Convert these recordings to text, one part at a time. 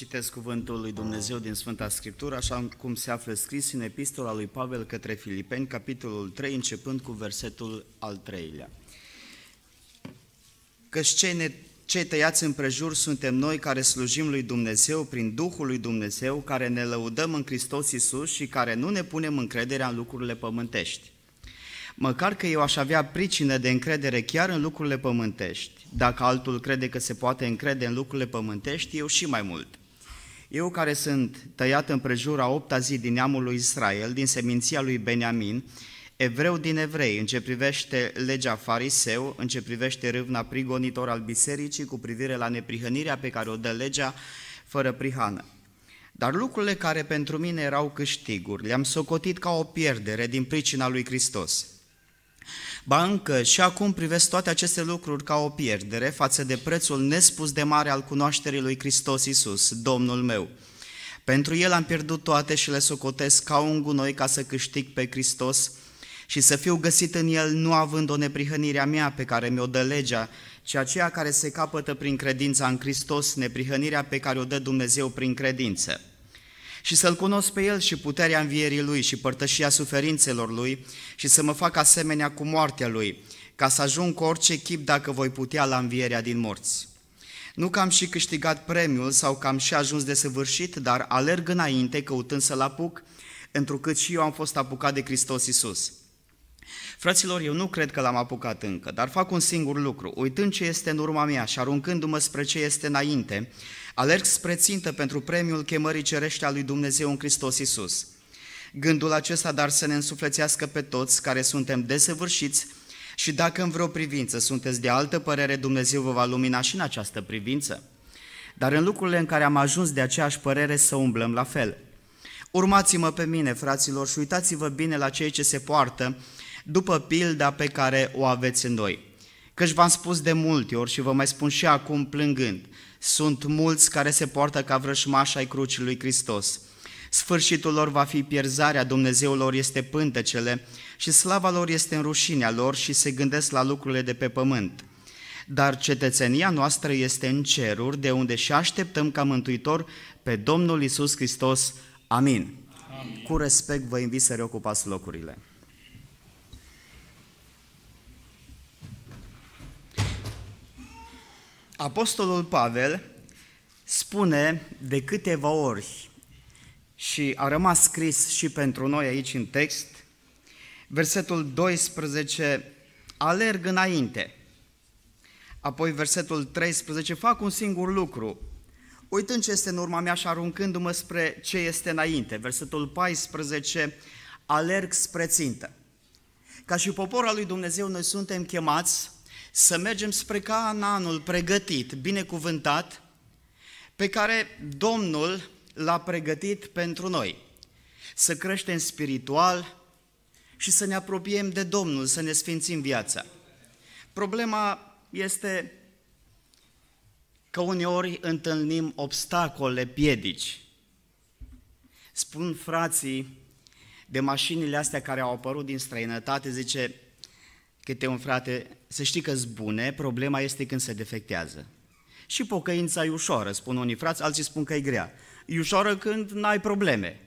Citesc cuvântul lui Dumnezeu din Sfânta Scriptură, așa cum se află scris în epistola lui Pavel către Filipeni, capitolul 3, începând cu versetul al treilea. Căci cei, ne, cei tăiați împrejur suntem noi care slujim lui Dumnezeu prin Duhul lui Dumnezeu, care ne lăudăm în Hristos Iisus și care nu ne punem încrederea în lucrurile pământești. Măcar că eu aș avea pricină de încredere chiar în lucrurile pământești, dacă altul crede că se poate încrede în lucrurile pământești, eu și mai mult. Eu care sunt tăiat împrejur a opta zi din neamul lui Israel, din seminția lui Beniamin, evreu din evrei, în ce privește legea fariseu, în ce privește râvna prigonitor al bisericii cu privire la neprihănirea pe care o dă legea fără prihană. Dar lucrurile care pentru mine erau câștiguri, le-am socotit ca o pierdere din pricina lui Hristos. Ba încă și acum privesc toate aceste lucruri ca o pierdere față de prețul nespus de mare al cunoașterii lui Hristos Iisus, Domnul meu. Pentru El am pierdut toate și le socotesc ca un gunoi ca să câștig pe Hristos și să fiu găsit în El nu având o neprihănire a mea pe care mi-o dă legea, ci aceea care se capătă prin credința în Hristos, neprihănirea pe care o dă Dumnezeu prin credință și să-L cunosc pe El și puterea învierii Lui și părtășia suferințelor Lui și să mă fac asemenea cu moartea Lui, ca să ajung cu orice chip dacă voi putea la învierea din morți. Nu că am și câștigat premiul sau că am și ajuns de săvârșit, dar alerg înainte căutând să-L apuc, întrucât și eu am fost apucat de Hristos Iisus. Fraților, eu nu cred că l-am apucat încă, dar fac un singur lucru. Uitând ce este în urma mea și aruncându-mă spre ce este înainte, Alerg spre țintă pentru premiul chemării cerește a lui Dumnezeu în Hristos Iisus. Gândul acesta dar să ne însuflețească pe toți care suntem desăvârșiți și dacă în vreo privință sunteți de altă părere, Dumnezeu vă va lumina și în această privință. Dar în lucrurile în care am ajuns de aceeași părere să umblăm la fel. Urmați-mă pe mine, fraților, și uitați-vă bine la cei ce se poartă după pilda pe care o aveți în noi. Căci v-am spus de multe ori și vă mai spun și acum plângând, sunt mulți care se poartă ca vrășmași ai crucii lui Hristos. Sfârșitul lor va fi pierzarea, Dumnezeul lor este pântecele și slava lor este în rușinea lor și se gândesc la lucrurile de pe pământ. Dar cetățenia noastră este în ceruri, de unde și așteptăm ca mântuitor pe Domnul Isus Hristos. Amin. Amin. Cu respect vă invit să reocupați locurile. Apostolul Pavel spune de câteva ori și a rămas scris și pentru noi aici în text, versetul 12, alerg înainte. Apoi versetul 13, fac un singur lucru, uitând ce este în urma mea și aruncându-mă spre ce este înainte. Versetul 14, alerg spre țintă. Ca și poporul al lui Dumnezeu, noi suntem chemați să mergem spre Canaanul pregătit, binecuvântat, pe care Domnul l-a pregătit pentru noi. Să creștem spiritual și să ne apropiem de Domnul, să ne sfințim viața. Problema este că uneori întâlnim obstacole, piedici. Spun frații de mașinile astea care au apărut din străinătate, zice, câte un frate, să știi că bune, problema este când se defectează. Și pocăința e ușoară, spun unii frați, alții spun că e grea. E ușoară când n-ai probleme.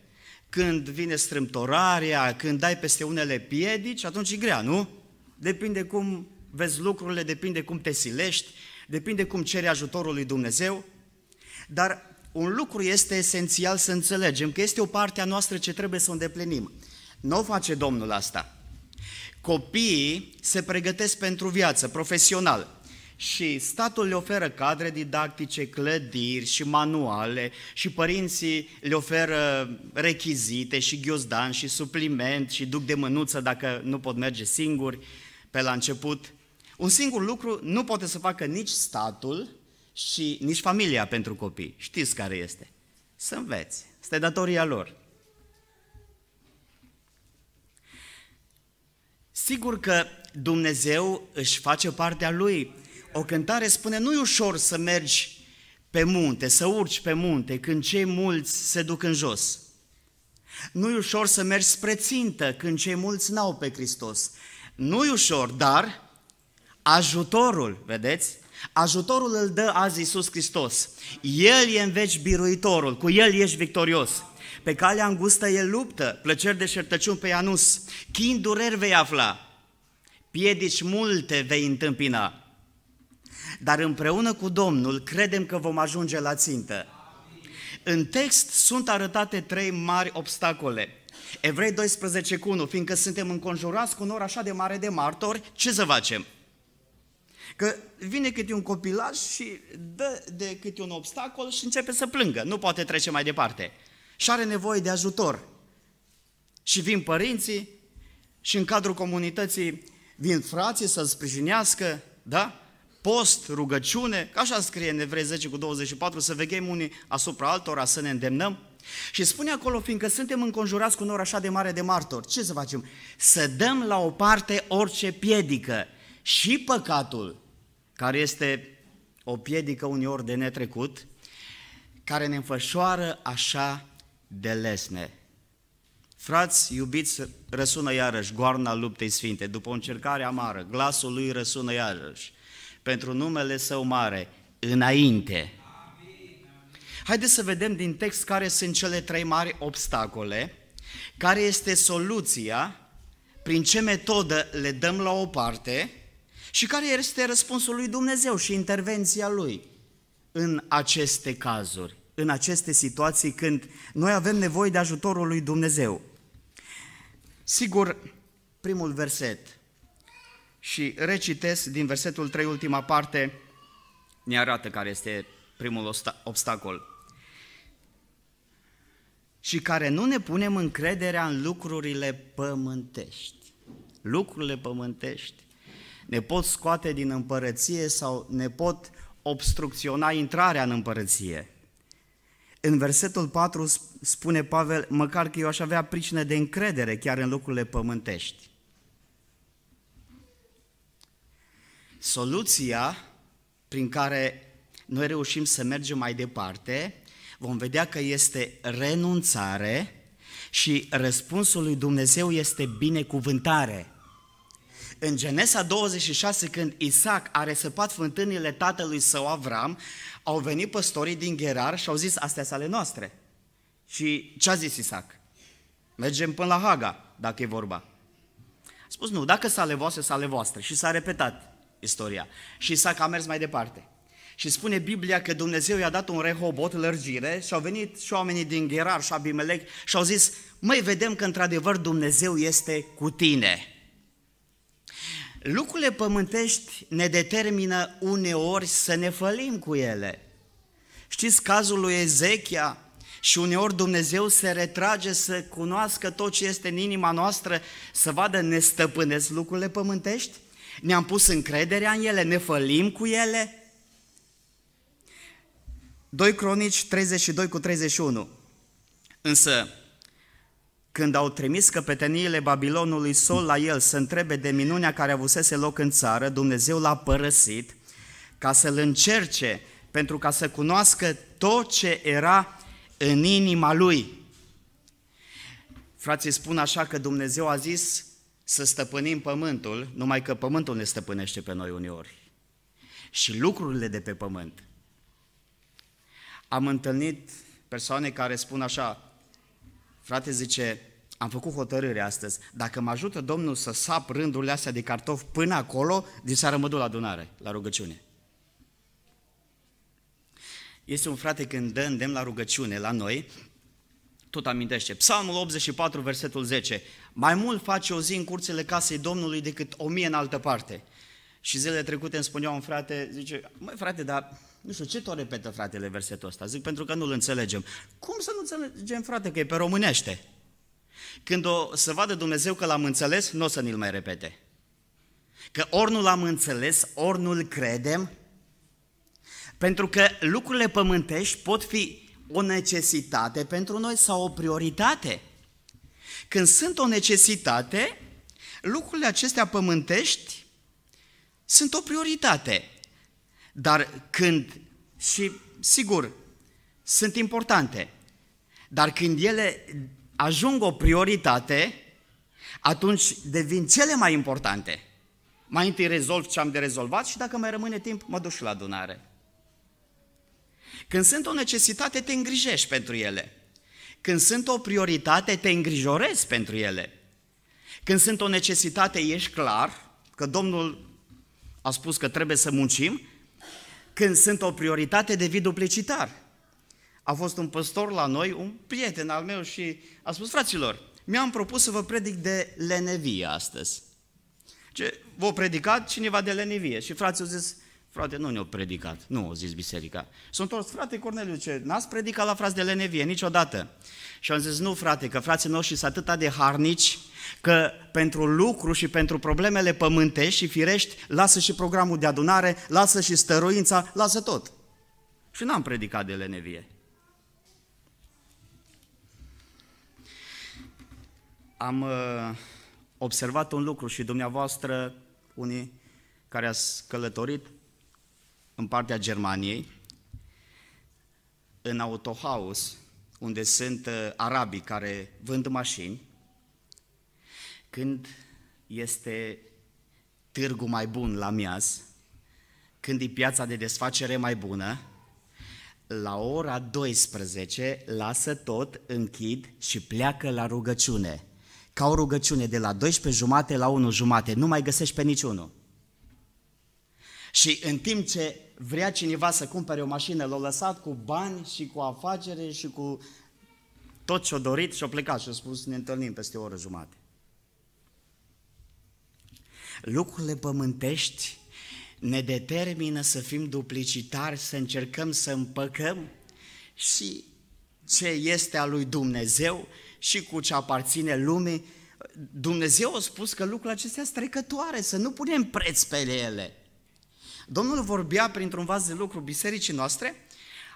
Când vine strâmtorarea, când dai peste unele piedici, atunci e grea, nu? Depinde cum vezi lucrurile, depinde cum te silești, depinde cum ceri ajutorul lui Dumnezeu. Dar un lucru este esențial să înțelegem, că este o parte a noastră ce trebuie să o îndeplinim. Nu o face Domnul asta. Copiii se pregătesc pentru viață, profesional. Și statul le oferă cadre didactice, clădiri și manuale și părinții le oferă rechizite și ghiozdan și supliment și duc de mânuță dacă nu pot merge singuri pe la început. Un singur lucru nu poate să facă nici statul și nici familia pentru copii. Știți care este? Să înveți. Este datoria lor. Sigur că Dumnezeu își face partea Lui. O cântare spune, nu e ușor să mergi pe munte, să urci pe munte, când cei mulți se duc în jos. Nu e ușor să mergi spre țintă, când cei mulți n-au pe Hristos. Nu e ușor, dar ajutorul, vedeți? Ajutorul îl dă azi Iisus Hristos. El e în veci biruitorul, cu El ești victorios. Pe calea îngustă El luptă, plăceri de șertăciuni pe anus, chin dureri vei afla, piedici multe vei întâmpina. Dar împreună cu Domnul credem că vom ajunge la țintă. În text sunt arătate trei mari obstacole. Evrei 12 cu 1, fiindcă suntem înconjurați cu un nor așa de mare de martori, ce să facem? Că vine câte un copilaj și dă de câte un obstacol și începe să plângă, nu poate trece mai departe. Și are nevoie de ajutor. Și vin părinții și în cadrul comunității vin frații să-l sprijinească, da? Post, rugăciune, așa scrie în Evrei 10 cu 24, să veghem unii asupra altora, să ne îndemnăm. Și spune acolo, fiindcă suntem înconjurați cu un nor așa de mare de martori, ce să facem? Să dăm la o parte orice piedică și păcatul, care este o piedică uneori de netrecut, care ne înfășoară așa de lesne. Frați, iubiți, răsună iarăși goarna luptei sfinte, după o încercare amară, glasul lui răsună iarăși, pentru numele său mare, înainte. Haideți să vedem din text care sunt cele trei mari obstacole, care este soluția, prin ce metodă le dăm la o parte și care este răspunsul lui Dumnezeu și intervenția lui în aceste cazuri, în aceste situații când noi avem nevoie de ajutorul lui Dumnezeu. Sigur, primul verset și recitesc din versetul 3, ultima parte, ne arată care este primul obstacol. Și care nu ne punem încrederea în lucrurile pământești. Lucrurile pământești ne pot scoate din împărăție sau ne pot obstrucționa intrarea în împărăție. În versetul 4 spune Pavel, măcar că eu aș avea pricină de încredere chiar în lucrurile pământești. Soluția prin care noi reușim să mergem mai departe, vom vedea că este renunțare și răspunsul lui Dumnezeu este binecuvântare. În Genesa 26, când Isaac a resăpat fântânile tatălui său Avram, au venit păstorii din Gerar și au zis, astea sunt ale noastre. Și ce a zis Isaac? Mergem până la Haga, dacă e vorba. A spus, nu, dacă sunt ale voastre, sunt ale voastre. Și s-a repetat istoria. Și Isaac a mers mai departe. Și spune Biblia că Dumnezeu i-a dat un rehobot lărgire și au venit și oamenii din Gerar și Abimelec și au zis, măi, vedem că într-adevăr Dumnezeu este cu tine. Lucrurile pământești ne determină uneori să ne fălim cu ele. Știți cazul lui Ezechia? Și uneori Dumnezeu se retrage să cunoască tot ce este în inima noastră, să vadă ne stăpânesc lucrurile pământești? Ne-am pus încrederea în ele, ne fălim cu ele? 2 Cronici 32 cu 31 Însă când au trimis căpeteniile Babilonului Sol la el să întrebe de minunea care avusese loc în țară, Dumnezeu l-a părăsit ca să-l încerce, pentru ca să cunoască tot ce era în inima lui. Frații spun așa că Dumnezeu a zis să stăpânim pământul, numai că pământul ne stăpânește pe noi uneori. Și lucrurile de pe pământ. Am întâlnit persoane care spun așa, Frate zice, am făcut hotărâre astăzi, dacă mă ajută Domnul să sap rândurile astea de cartofi până acolo, din seară mă duc la adunare, la rugăciune. Este un frate când dă îndemn la rugăciune la noi, tot amintește, Psalmul 84, versetul 10, mai mult face o zi în curțile casei Domnului decât o mie în altă parte. Și zilele trecute îmi spunea un frate, zice, măi frate, dar nu știu, ce tot repetă fratele versetul ăsta? Zic, pentru că nu-l înțelegem. Cum să nu înțelegem, frate, că e pe românește? Când o să vadă Dumnezeu că l-am înțeles, nu o să ni-l mai repete. Că ori nu l-am înțeles, ori nu-l credem, pentru că lucrurile pământești pot fi o necesitate pentru noi sau o prioritate. Când sunt o necesitate, lucrurile acestea pământești sunt o prioritate. Dar când, și sigur, sunt importante, dar când ele ajung o prioritate, atunci devin cele mai importante. mai întâi rezolv ce am de rezolvat și dacă mai rămâne timp, mă duc și la adunare. Când sunt o necesitate, te îngrijești pentru ele. Când sunt o prioritate, te îngrijorezi pentru ele. Când sunt o necesitate, ești clar că Domnul a spus că trebuie să muncim. Când sunt o prioritate, devii duplicitar. A fost un păstor la noi, un prieten al meu și a spus, fraților, mi-am propus să vă predic de lenevie astăzi. Ce, v-a predicat cineva de lenevie și frații au zis, frate, nu ne-au predicat, nu au zis biserica. Sunt toți, frate Corneliu, ce, n-ați predicat la frați de lenevie niciodată. Și am zis, nu frate, că frații noștri sunt atât de harnici, că pentru lucru și pentru problemele pământești și firești, lasă și programul de adunare, lasă și stăruința, lasă tot. Și n-am predicat de lenevie. Am uh, observat un lucru și dumneavoastră, unii care ați călătorit în partea Germaniei, în autohaus, unde sunt uh, arabii care vând mașini, când este târgul mai bun la miaz, când e piața de desfacere mai bună, la ora 12 lasă tot, închid și pleacă la rugăciune. Ca o rugăciune de la 12 jumate la 1 jumate, nu mai găsești pe niciunul. Și în timp ce vrea cineva să cumpere o mașină, l-a lăsat cu bani și cu afacere și cu tot ce-a dorit și a plecat și a spus ne întâlnim peste o oră jumate. Lucrurile pământești ne determină să fim duplicitari, să încercăm să împăcăm și ce este a lui Dumnezeu și cu ce aparține lumii. Dumnezeu a spus că lucrurile acestea sunt trecătoare, să nu punem preț pe ele. Domnul vorbea printr-un vas de lucru bisericii noastre,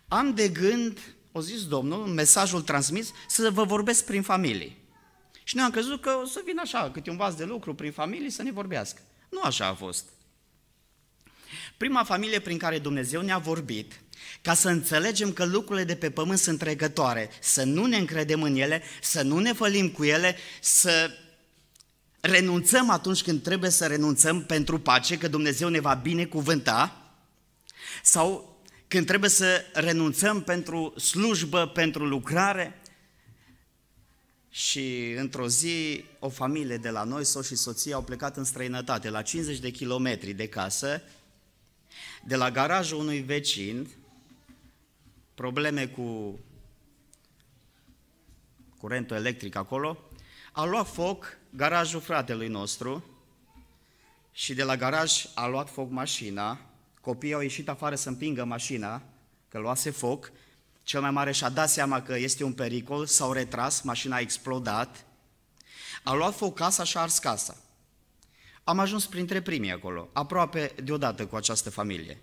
am de gând, o zis Domnul, în mesajul transmis, să vă vorbesc prin familie. Și noi am crezut că o să vină așa, câte un vas de lucru prin familie să ne vorbească. Nu așa a fost. Prima familie prin care Dumnezeu ne-a vorbit, ca să înțelegem că lucrurile de pe pământ sunt trecătoare, să nu ne încredem în ele, să nu ne fălim cu ele, să renunțăm atunci când trebuie să renunțăm pentru pace, că Dumnezeu ne va binecuvânta, sau când trebuie să renunțăm pentru slujbă, pentru lucrare. Și într-o zi, o familie de la noi, soț și soție, au plecat în străinătate, la 50 de kilometri de casă, de la garajul unui vecin, probleme cu curentul electric acolo, a luat foc garajul fratelui nostru și de la garaj a luat foc mașina, copiii au ieșit afară să împingă mașina, că luase foc, cel mai mare și-a dat seama că este un pericol, s-au retras, mașina a explodat, a luat foc casa și a ars casa. Am ajuns printre primii acolo, aproape deodată cu această familie.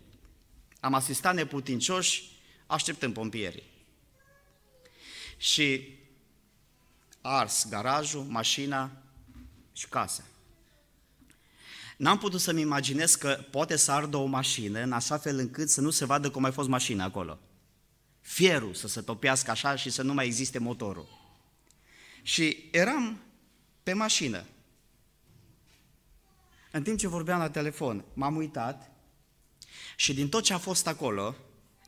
Am asistat neputincioși, așteptând pompierii. Și ars garajul, mașina și casa. N-am putut să-mi imaginez că poate să ardă o mașină în așa fel încât să nu se vadă cum a fost mașina acolo. Fierul să se topească așa și să nu mai existe motorul. Și eram pe mașină. În timp ce vorbeam la telefon, m-am uitat și din tot ce a fost acolo,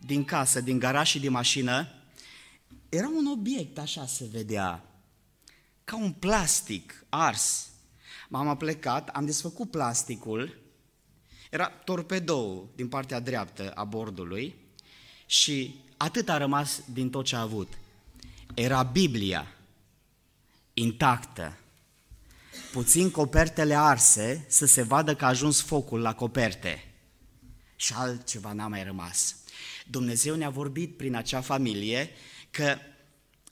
din casă, din garaj și din mașină, era un obiect, așa se vedea, ca un plastic ars. M-am plecat, am desfăcut plasticul, era torpedou din partea dreaptă a bordului și atât a rămas din tot ce a avut. Era Biblia, intactă, puțin copertele arse să se vadă că a ajuns focul la coperte și altceva n-a mai rămas. Dumnezeu ne-a vorbit prin acea familie că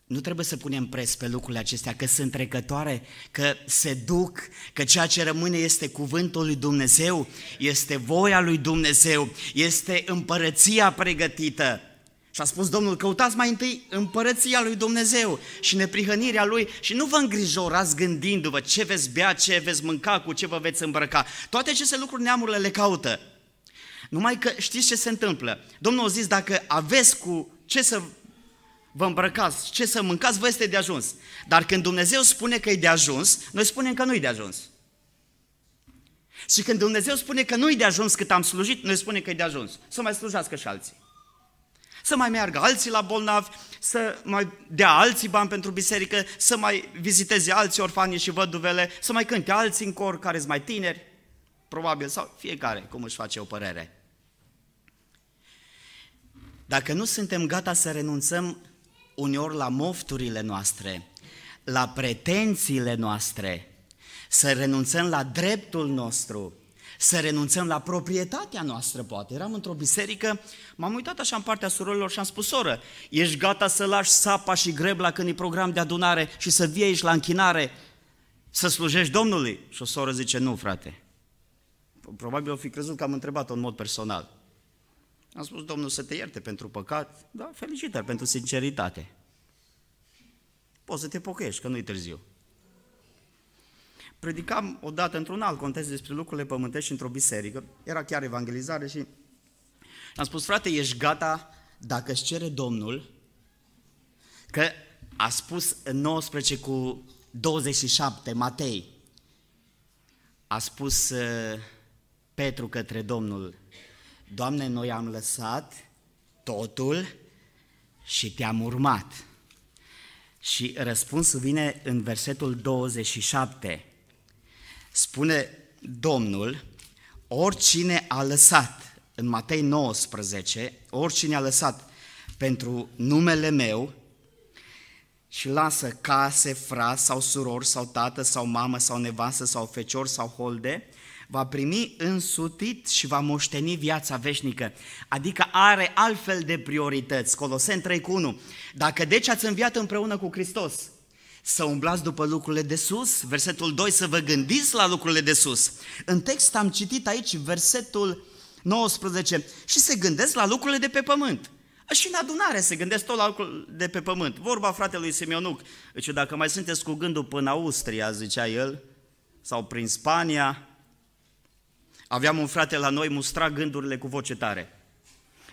nu trebuie să punem pres pe lucrurile acestea, că sunt trecătoare, că se duc, că ceea ce rămâne este cuvântul lui Dumnezeu, este voia lui Dumnezeu, este împărăția pregătită. Și a spus Domnul, căutați mai întâi împărăția lui Dumnezeu și neprihănirea lui și nu vă îngrijorați gândindu-vă ce veți bea, ce veți mânca, cu ce vă veți îmbrăca. Toate aceste lucruri neamurile le caută. Numai că știți ce se întâmplă? Domnul a zis, dacă aveți cu ce să vă îmbrăcați, ce să mâncați, vă este de ajuns. Dar când Dumnezeu spune că e de ajuns, noi spunem că nu e de ajuns. Și când Dumnezeu spune că nu-i de ajuns cât am slujit, noi spune că e de ajuns. Să mai slujească și alții. Să mai meargă alții la bolnavi, să mai dea alții bani pentru biserică, să mai viziteze alții orfanii și văduvele, să mai cânte alții în cor care sunt mai tineri, probabil, sau fiecare cum își face o părere. Dacă nu suntem gata să renunțăm uneori la mofturile noastre, la pretențiile noastre, să renunțăm la dreptul nostru, să renunțăm la proprietatea noastră, poate. Eram într-o biserică, m-am uitat așa în partea surorilor și am spus, soră, ești gata să lași sapa și grebla când e program de adunare și să vii aici la închinare să slujești Domnului? Și o soră zice, nu, frate. Probabil o fi crezut că am întrebat-o în mod personal. Am spus, Domnul să te ierte pentru păcat, da, felicitări pentru sinceritate. Poți să te pocăiești, că nu-i târziu. Predicam odată într-un alt context despre lucrurile pământești într-o biserică, era chiar evangelizare și am spus, frate, ești gata dacă îți cere Domnul, că a spus în 19 cu 27, Matei, a spus uh, Petru către Domnul, Doamne, noi am lăsat totul și te-am urmat. Și răspunsul vine în versetul 27. Spune Domnul, oricine a lăsat, în Matei 19, oricine a lăsat pentru numele meu și lasă case, frați sau surori sau tată sau mamă sau nevastă sau fecior sau holde, va primi însutit și va moșteni viața veșnică. Adică are altfel de priorități. Coloseni 3 cu 1. Dacă deci ați înviat împreună cu Hristos, să umblați după lucrurile de sus, versetul 2, să vă gândiți la lucrurile de sus. În text am citit aici versetul 19 și se gândesc la lucrurile de pe pământ. Și în adunare se gândesc tot la lucrurile de pe pământ. Vorba fratelui Semionuc, zice, dacă mai sunteți cu gândul până Austria, zicea el, sau prin Spania, Aveam un frate la noi, mustra gândurile cu voce tare.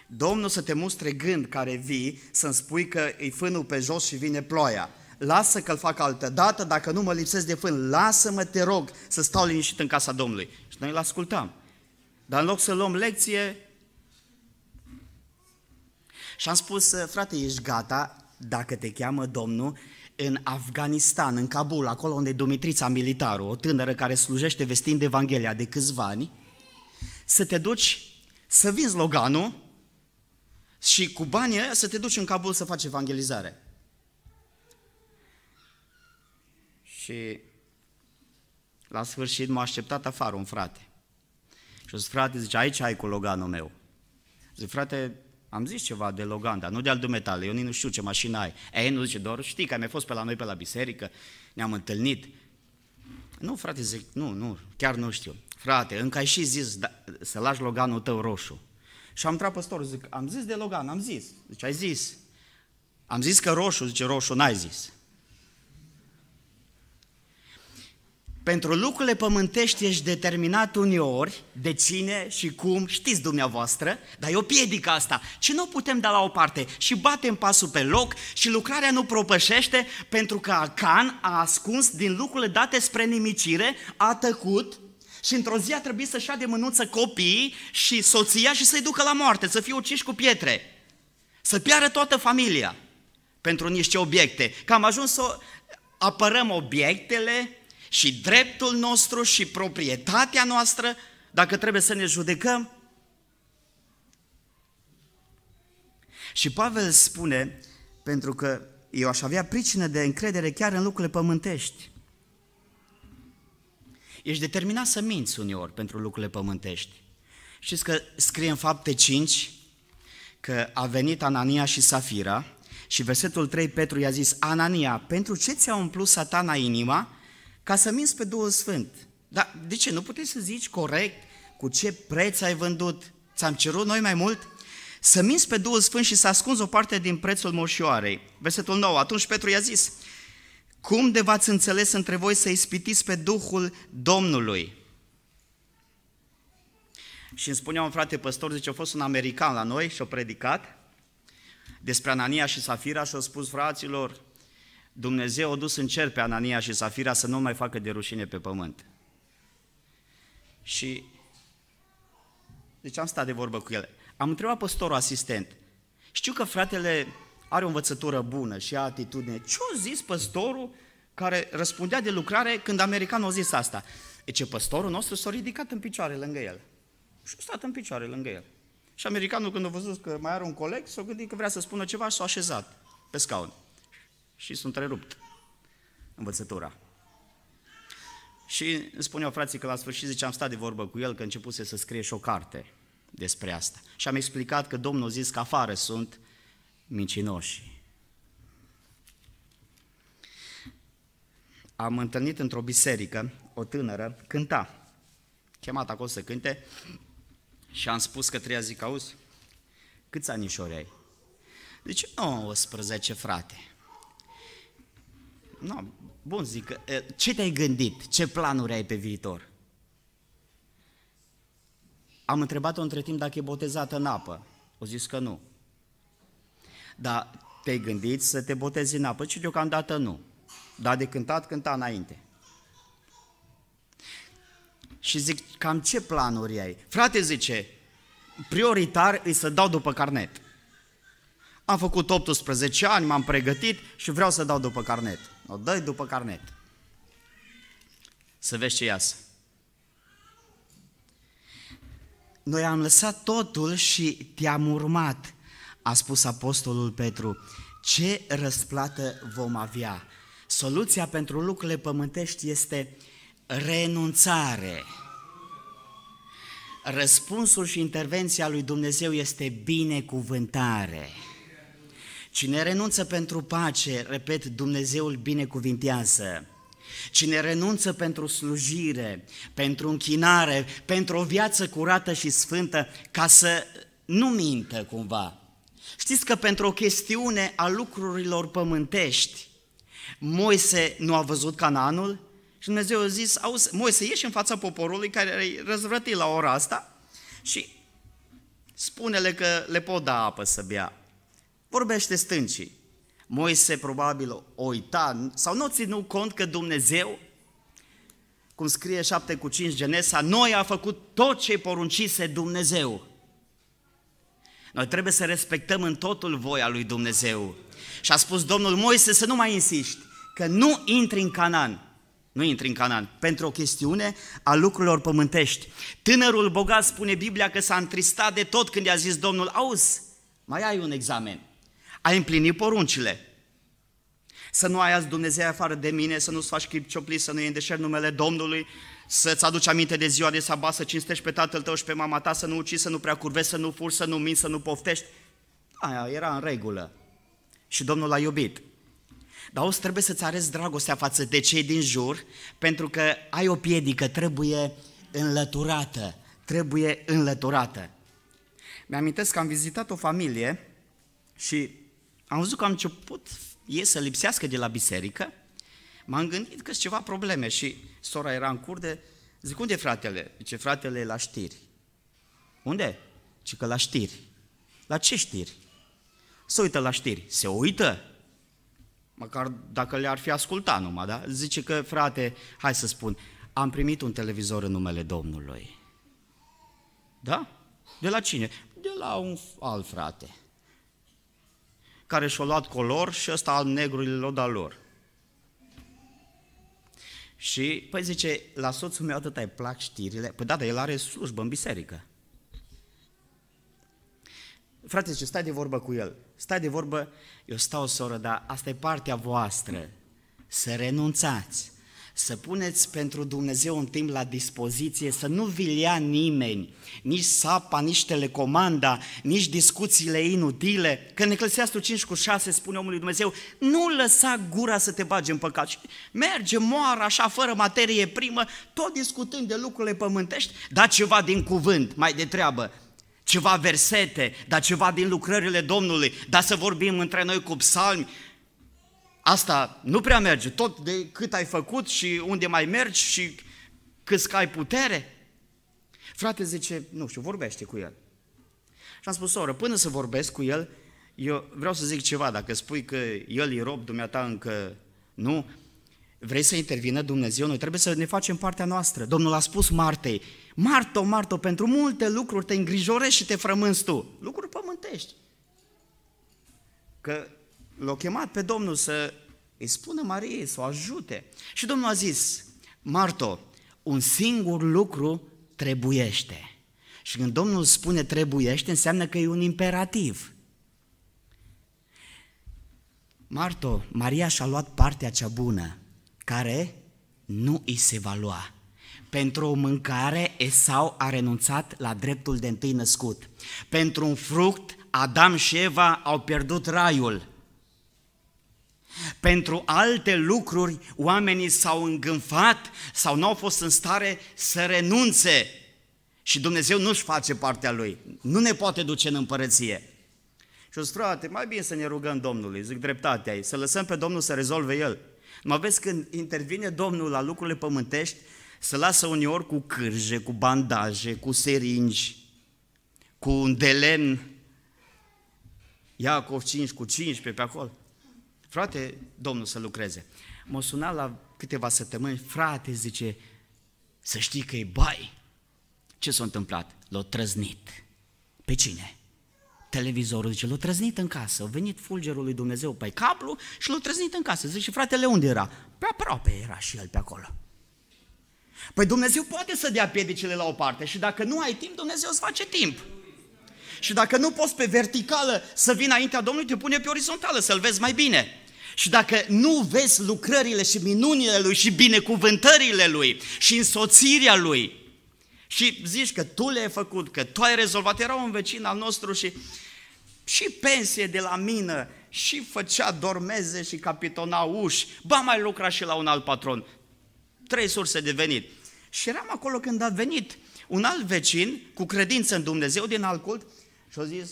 Domnul să te mustre gând care vii, să-mi spui că îi fânul pe jos și vine ploaia. Lasă că-l fac altă dată, dacă nu mă lipsesc de fân, lasă-mă, te rog, să stau liniștit în casa Domnului. Și noi îl ascultam. Dar în loc să luăm lecție, și am spus, frate, ești gata, dacă te cheamă Domnul, în Afganistan, în Kabul, acolo unde e Dumitrița militarul, o tânără care slujește vestind Evanghelia de câțiva ani, să te duci să vinzi Loganul și cu banii ăia să te duci în Kabul să faci evangelizare. Și la sfârșit m-a așteptat afară un frate. Și zis, frate, zice, aici ai cu Loganul meu. Zic, frate, am zis ceva de Logan, dar nu de al dumetale, eu nici nu știu ce mașină ai. Ei, nu zice, doar știi că ai mai fost pe la noi pe la biserică, ne-am întâlnit. Nu, frate, zic, nu, nu, chiar nu știu frate, încă ai și zis da, să lași Loganul tău roșu. Și am întrebat păstorul, zic, am zis de Logan, am zis. Zice, ai zis. Am zis că roșu, zice, roșu n-ai zis. Pentru lucrurile pământești ești determinat uneori de cine și cum, știți dumneavoastră, dar e o piedică asta. Ce nu putem da la o parte și batem pasul pe loc și lucrarea nu propășește pentru că Acan a ascuns din lucrurile date spre nimicire, a tăcut și într-o zi a trebuit să-și ia de mânuță copiii și soția și să-i ducă la moarte, să fie uciși cu pietre. Să piară toată familia pentru niște obiecte. Că am ajuns să apărăm obiectele și dreptul nostru și proprietatea noastră, dacă trebuie să ne judecăm. Și Pavel spune, pentru că eu aș avea pricină de încredere chiar în lucrurile pământești. Ești determinat să minți uneori pentru lucrurile pământești. Știți că scrie în fapte 5 că a venit Anania și Safira și versetul 3 Petru i-a zis, Anania, pentru ce ți-a umplut satana inima ca să minți pe Duhul Sfânt? Dar de ce? Nu puteți să zici corect cu ce preț ai vândut? Ți-am cerut noi mai mult? Să minți pe Duhul Sfânt și să ascunzi o parte din prețul moșioarei. Versetul 9. Atunci Petru i-a zis, cum de v-ați înțeles între voi să ispitiți pe Duhul Domnului? Și îmi spunea un frate păstor, zice, a fost un american la noi și a predicat despre Anania și Safira și a spus, fraților, Dumnezeu a dus în cer pe Anania și Safira să nu mai facă de rușine pe pământ. Și deci am stat de vorbă cu el. Am întrebat păstorul asistent. Știu că fratele are o învățătură bună și atitudine. Ce-a zis păstorul care răspundea de lucrare când americanul a zis asta? E ce păstorul nostru s-a ridicat în picioare lângă el. Și a stat în picioare lângă el. Și americanul când a văzut că mai are un coleg, s-a gândit că vrea să spună ceva și s-a așezat pe scaun. Și s-a întrerupt învățătura. Și îmi spuneau frații că la sfârșit, zice, am stat de vorbă cu el că începuse să scrie și o carte despre asta. Și am explicat că Domnul a zis că afară sunt mincinoși. Am întâlnit într-o biserică o tânără, cânta, chemat acolo să cânte și am spus că treia zic, auzi, câți anișori ai? Zice, 19, frate. No, bun, zic, ce te-ai gândit? Ce planuri ai pe viitor? Am întrebat-o între timp dacă e botezată în apă. O zis că nu. Dar te-ai gândit să te botezi în apă? Și deocamdată nu. Dar de cântat, cânta înainte. Și zic, cam ce planuri ai? Frate, zice, prioritar îi să dau după carnet. Am făcut 18 ani, m-am pregătit și vreau să dau după carnet. O dă după carnet. Să vezi ce iasă. Noi am lăsat totul și te-am urmat, a spus apostolul Petru. Ce răsplată vom avea? Soluția pentru lucrurile pământești este renunțare. Răspunsul și intervenția lui Dumnezeu este binecuvântare. Cine renunță pentru pace, repet, Dumnezeu îl binecuvintează. Cine renunță pentru slujire, pentru închinare, pentru o viață curată și sfântă, ca să nu mintă cumva. Știți că pentru o chestiune a lucrurilor pământești, Moise nu a văzut Canaanul și Dumnezeu a zis, auzi, Moise, ieși în fața poporului care e răzvrătit la ora asta și spune-le că le pot da apă să bea. Vorbește stâncii. Moise probabil o uita sau nu ținut cont că Dumnezeu, cum scrie 7 cu 5 Genesa, noi a făcut tot ce poruncise Dumnezeu. Noi trebuie să respectăm în totul voia lui Dumnezeu. Și a spus Domnul Moise să nu mai insiști, că nu intri în Canaan. Nu intri în Canaan, pentru o chestiune a lucrurilor pământești. Tânărul bogat spune Biblia că s-a întristat de tot când i-a zis Domnul, auzi, mai ai un examen ai împlinit poruncile. Să nu ai azi Dumnezeu afară de mine, să nu-ți faci chip ciopli, să nu iei în deșert numele Domnului, să-ți aduci aminte de ziua de sabat, să cinstești pe tatăl tău și pe mama ta, să nu ucizi, să nu prea curvești, să nu furi, să nu minți, să nu poftești. Aia era în regulă. Și Domnul l-a iubit. Dar o să trebuie să-ți arăți dragostea față de cei din jur, pentru că ai o piedică, trebuie înlăturată. Trebuie înlăturată. Mi-amintesc că am vizitat o familie și am văzut că am început ei să lipsească de la biserică, m-am gândit că sunt ceva probleme și sora era în curde, zic, unde e fratele? Zice, fratele e la știri. Unde? Zice că la știri. La ce știri? Se uită la știri. Se uită? Măcar dacă le-ar fi ascultat numai, da? Zice că, frate, hai să spun, am primit un televizor în numele Domnului. Da? De la cine? De la un alt frate care și-a luat color și ăsta al negrului l-a dat lor. Și, păi zice, la soțul meu atât îi plac știrile. Păi da, dar el are slujbă în biserică. Frate, zice, stai de vorbă cu el. Stai de vorbă, eu stau, soră, dar asta e partea voastră. Să renunțați să puneți pentru Dumnezeu un timp la dispoziție, să nu vi ia nimeni, nici sapa, nici telecomanda, nici discuțiile inutile. Că în Eclesiastul 5 cu 6 spune omului Dumnezeu, nu lăsa gura să te bagi în păcat. Și merge, moară așa, fără materie primă, tot discutând de lucrurile pământești, da ceva din cuvânt, mai de treabă, ceva versete, da ceva din lucrările Domnului, da să vorbim între noi cu psalmi, Asta nu prea merge, tot de cât ai făcut și unde mai mergi și cât ai putere. Frate zice, nu știu, vorbește cu el. Și am spus, soră, până să vorbesc cu el, eu vreau să zic ceva, dacă spui că el e rob, dumneata încă nu, vrei să intervină Dumnezeu, noi trebuie să ne facem partea noastră. Domnul a spus Martei, Marto, Marto, pentru multe lucruri te îngrijorezi și te frămânți tu. Lucruri pământești. Că l-a chemat pe Domnul să îi spună Mariei, să o ajute. Și Domnul a zis, Marto, un singur lucru trebuiește. Și când Domnul spune trebuiește, înseamnă că e un imperativ. Marto, Maria și-a luat partea cea bună, care nu îi se va lua. Pentru o mâncare, Esau a renunțat la dreptul de întâi născut. Pentru un fruct, Adam și Eva au pierdut raiul. Pentru alte lucruri, oamenii s-au îngânfat sau nu au fost în stare să renunțe. Și Dumnezeu nu-și face partea Lui. Nu ne poate duce în împărăție. Și o frate, mai bine să ne rugăm Domnului, zic dreptatea ei, să lăsăm pe Domnul să rezolve El. Mă vezi când intervine Domnul la lucrurile pământești, să lasă uneori cu cârje, cu bandaje, cu seringi, cu un delen, Iacov 5 cu 15 pe acolo. Frate, Domnul să lucreze. M-a sunat la câteva săptămâni, frate, zice, să știi că e bai. Ce s-a întâmplat? L-a trăznit. Pe cine? Televizorul, zice, l-a trăznit în casă. A venit fulgerul lui Dumnezeu pe cablu și l-a trăznit în casă. Zice, fratele, unde era? Pe aproape era și el pe acolo. Păi Dumnezeu poate să dea piedicile la o parte și dacă nu ai timp, Dumnezeu îți face timp. Și dacă nu poți pe verticală să vii înaintea Domnului, te pune pe orizontală să-L vezi mai bine. Și dacă nu vezi lucrările și minunile Lui și binecuvântările Lui și însoțirea Lui și zici că tu le-ai făcut, că tu ai rezolvat, era un vecin al nostru și și pensie de la mină, și făcea dormeze și capitona uși, ba mai lucra și la un alt patron. Trei surse de venit. Și eram acolo când a venit un alt vecin cu credință în Dumnezeu din alt cult și a zis,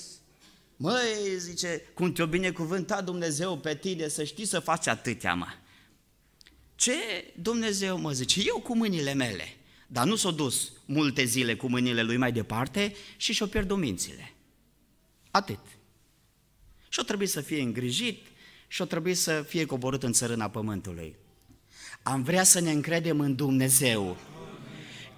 măi, zice, cum te-o binecuvântat Dumnezeu pe tine să știi să faci atâtea, mă. Ce Dumnezeu, mă zice, eu cu mâinile mele, dar nu s-au dus multe zile cu mâinile lui mai departe și și-o pierdut mințile. Atât. Și-o trebuie să fie îngrijit și-o trebuie să fie coborât în țărâna pământului. Am vrea să ne încredem în Dumnezeu,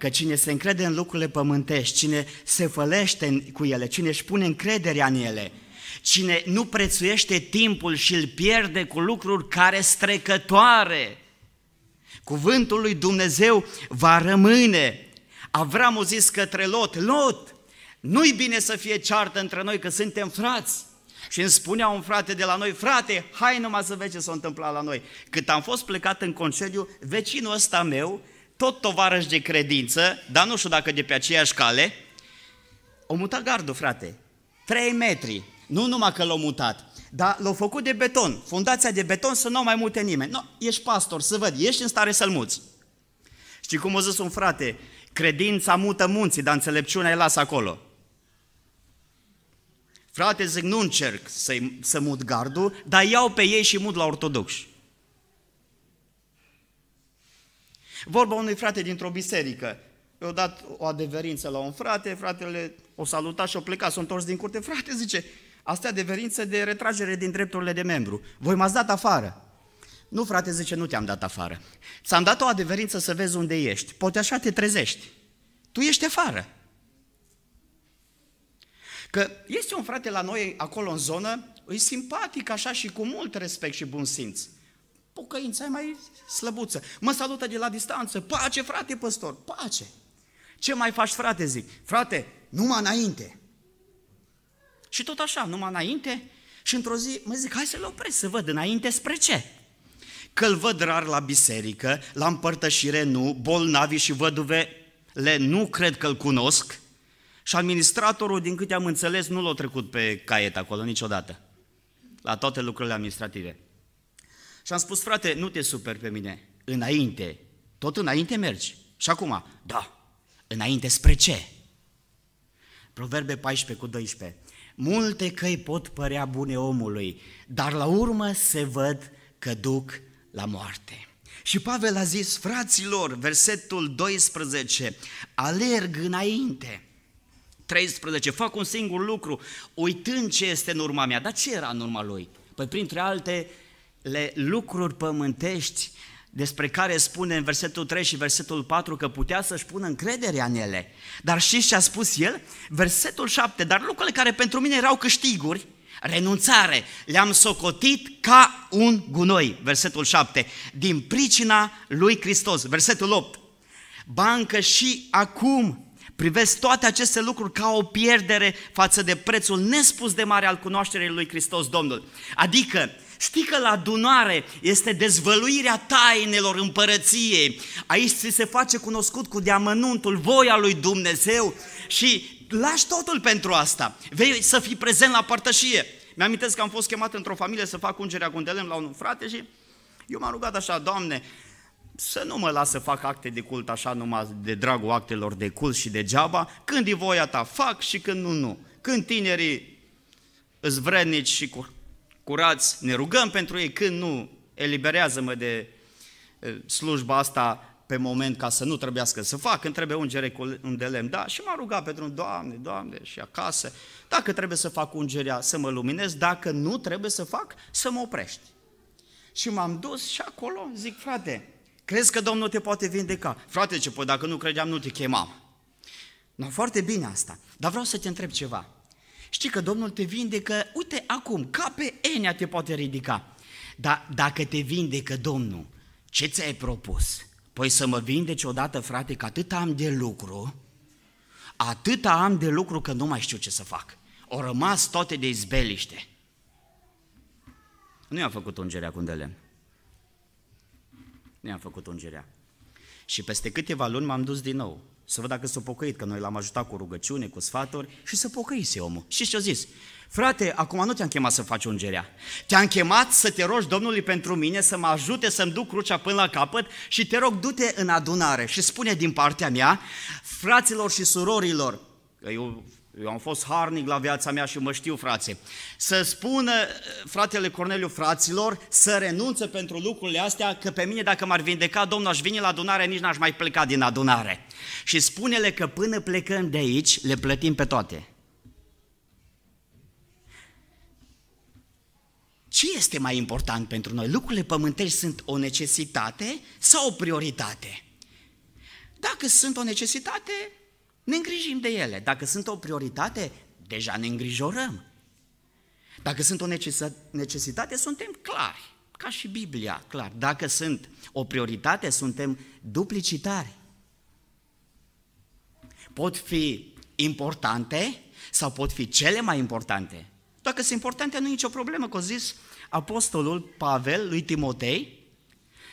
că cine se încrede în lucrurile pământești, cine se fălește cu ele, cine își pune încrederea în ele, cine nu prețuiește timpul și îl pierde cu lucruri care strecătoare, cuvântul lui Dumnezeu va rămâne. Avram a zis către Lot, Lot, nu-i bine să fie ceartă între noi că suntem frați. Și îmi spunea un frate de la noi, frate, hai numai să vezi ce s-a întâmplat la noi. Cât am fost plecat în concediu, vecinul ăsta meu tot tovarăș de credință, dar nu știu dacă de pe aceeași cale, o mutat gardul, frate. 3 metri. Nu numai că l-au mutat, dar l-au făcut de beton, fundația de beton să nu mai mute nimeni. No, ești pastor, să văd, ești în stare să-l muți. Știi cum a zis un frate? Credința mută munții, dar înțelepciunea e lasă acolo. Frate, zic, nu încerc să, să mut gardul, dar iau pe ei și mut la ortodoxi. Vorba unui frate dintr-o biserică. Eu dat o adeverință la un frate, fratele o salutat și o plecat, s-a întors din curte. Frate, zice, asta e adeverință de retragere din drepturile de membru. Voi m-ați dat afară. Nu, frate, zice, nu te-am dat afară. Ți-am dat o adeverință să vezi unde ești. Poate așa te trezești. Tu ești afară. Că este un frate la noi acolo în zonă, e simpatic așa și cu mult respect și bun simț pocăința e mai slăbuță. Mă salută de la distanță, pace frate păstor, pace. Ce mai faci frate, zic? Frate, numai înainte. Și tot așa, numai înainte și într-o zi mă zic, hai să-l opresc să văd înainte spre ce. Că-l văd rar la biserică, la împărtășire nu, bolnavi și văduvele nu cred că-l cunosc și administratorul, din câte am înțeles, nu l-a trecut pe caiet acolo niciodată, la toate lucrurile administrative. Și am spus, frate, nu te super pe mine, înainte, tot înainte mergi. Și acum, da, înainte spre ce? Proverbe 14 cu 12. Multe căi pot părea bune omului, dar la urmă se văd că duc la moarte. Și Pavel a zis, fraților, versetul 12, alerg înainte. 13, fac un singur lucru, uitând ce este în urma mea. Dar ce era în urma lui? Păi printre alte le lucruri pământești despre care spune în versetul 3 și versetul 4 că putea să-și pună încrederea în ele. Dar știți ce a spus el? Versetul 7, dar lucrurile care pentru mine erau câștiguri, renunțare, le-am socotit ca un gunoi, versetul 7, din pricina lui Hristos, versetul 8. Bancă și acum privesc toate aceste lucruri ca o pierdere față de prețul nespus de mare al cunoașterii lui Hristos Domnul. Adică Știi că la adunare este dezvăluirea tainelor împărăției. Aici ți se face cunoscut cu deamănuntul voia lui Dumnezeu și lași totul pentru asta. Vei să fii prezent la părtășie. Mi-am că am fost chemat într-o familie să fac ungerea cu un la un frate și eu m-am rugat așa, Doamne, să nu mă las să fac acte de cult așa numai de dragul actelor de cult și degeaba, când e voia ta fac și când nu, nu. Când tinerii îți vrednici și curați, ne rugăm pentru ei, când nu, eliberează-mă de slujba asta pe moment ca să nu trebuiască să fac, când trebuie ungere cu un de lemn, da, și m-a rugat pentru Doamne, Doamne, și acasă, dacă trebuie să fac ungerea, să mă luminez, dacă nu trebuie să fac, să mă oprești. Și m-am dus și acolo zic, frate, crezi că Domnul te poate vindeca? Frate, ce păi dacă nu credeam, nu te chemam. Nu, foarte bine asta, dar vreau să te întreb ceva. Știi că Domnul te vindecă, uite acum, ca pe Enea te poate ridica. Dar dacă te vindecă Domnul, ce ți-ai propus? Păi să mă vindeci odată, frate, că atât am de lucru, atât am de lucru că nu mai știu ce să fac. O rămas toate de izbeliște. Nu i-am făcut ungerea cu un Nu i-am făcut ungerea. Și peste câteva luni m-am dus din nou să văd dacă s-a pocăit, că noi l-am ajutat cu rugăciune, cu sfaturi și să pocăise omul. Și ce-a zis? Frate, acum nu te-am chemat să faci ungerea. Te-am chemat să te rogi Domnului pentru mine, să mă ajute să-mi duc crucea până la capăt și te rog, du-te în adunare și spune din partea mea, fraților și surorilor, că eu eu am fost harnic la viața mea și mă știu, frate. Să spună fratele Corneliu fraților să renunțe pentru lucrurile astea, că pe mine dacă m-ar vindeca Domnul aș vine la adunare, nici n-aș mai pleca din adunare. Și spune-le că până plecăm de aici, le plătim pe toate. Ce este mai important pentru noi? Lucrurile pământești sunt o necesitate sau o prioritate? Dacă sunt o necesitate, ne îngrijim de ele. Dacă sunt o prioritate, deja ne îngrijorăm. Dacă sunt o necesitate, suntem clari, ca și Biblia, clar. Dacă sunt o prioritate, suntem duplicitari. Pot fi importante sau pot fi cele mai importante. Dacă sunt importante, nu e nicio problemă, că a zis apostolul Pavel lui Timotei,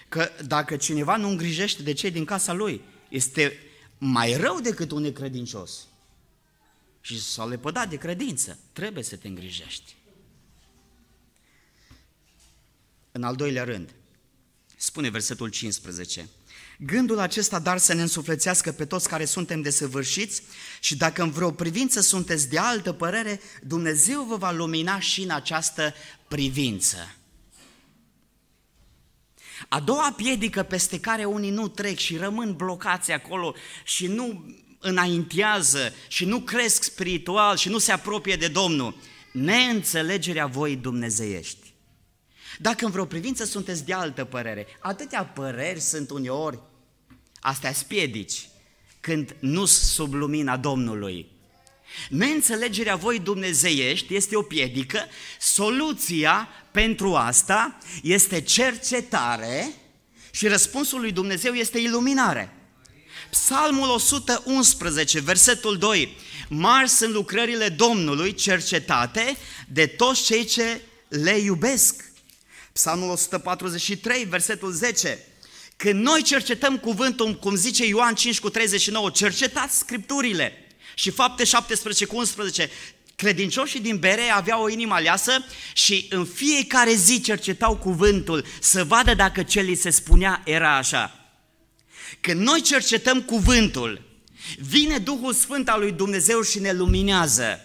că dacă cineva nu îngrijește de cei din casa lui, este mai rău decât un necredincios. Și s-a lepădat de credință. Trebuie să te îngrijești. În al doilea rând, spune versetul 15, Gândul acesta, dar să ne însuflețească pe toți care suntem desăvârșiți și dacă în vreo privință sunteți de altă părere, Dumnezeu vă va lumina și în această privință. A doua piedică peste care unii nu trec și rămân blocați acolo și nu înaintează și nu cresc spiritual și nu se apropie de Domnul, neînțelegerea voi dumnezeiești. Dacă în vreo privință sunteți de altă părere, atâtea păreri sunt uneori, astea spiedici, când nu sub lumina Domnului. Neînțelegerea voi dumnezeiești este o piedică, soluția pentru asta este cercetare și răspunsul lui Dumnezeu este iluminare. Psalmul 111, versetul 2. Mari sunt lucrările Domnului cercetate de toți cei ce le iubesc. Psalmul 143, versetul 10. Când noi cercetăm cuvântul, cum zice Ioan 5 cu 39, cercetați scripturile. Și fapte 17 cu 11, credincioșii din Bere aveau o inimă aleasă și în fiecare zi cercetau cuvântul să vadă dacă ce li se spunea era așa. Când noi cercetăm cuvântul, vine Duhul Sfânt al lui Dumnezeu și ne luminează.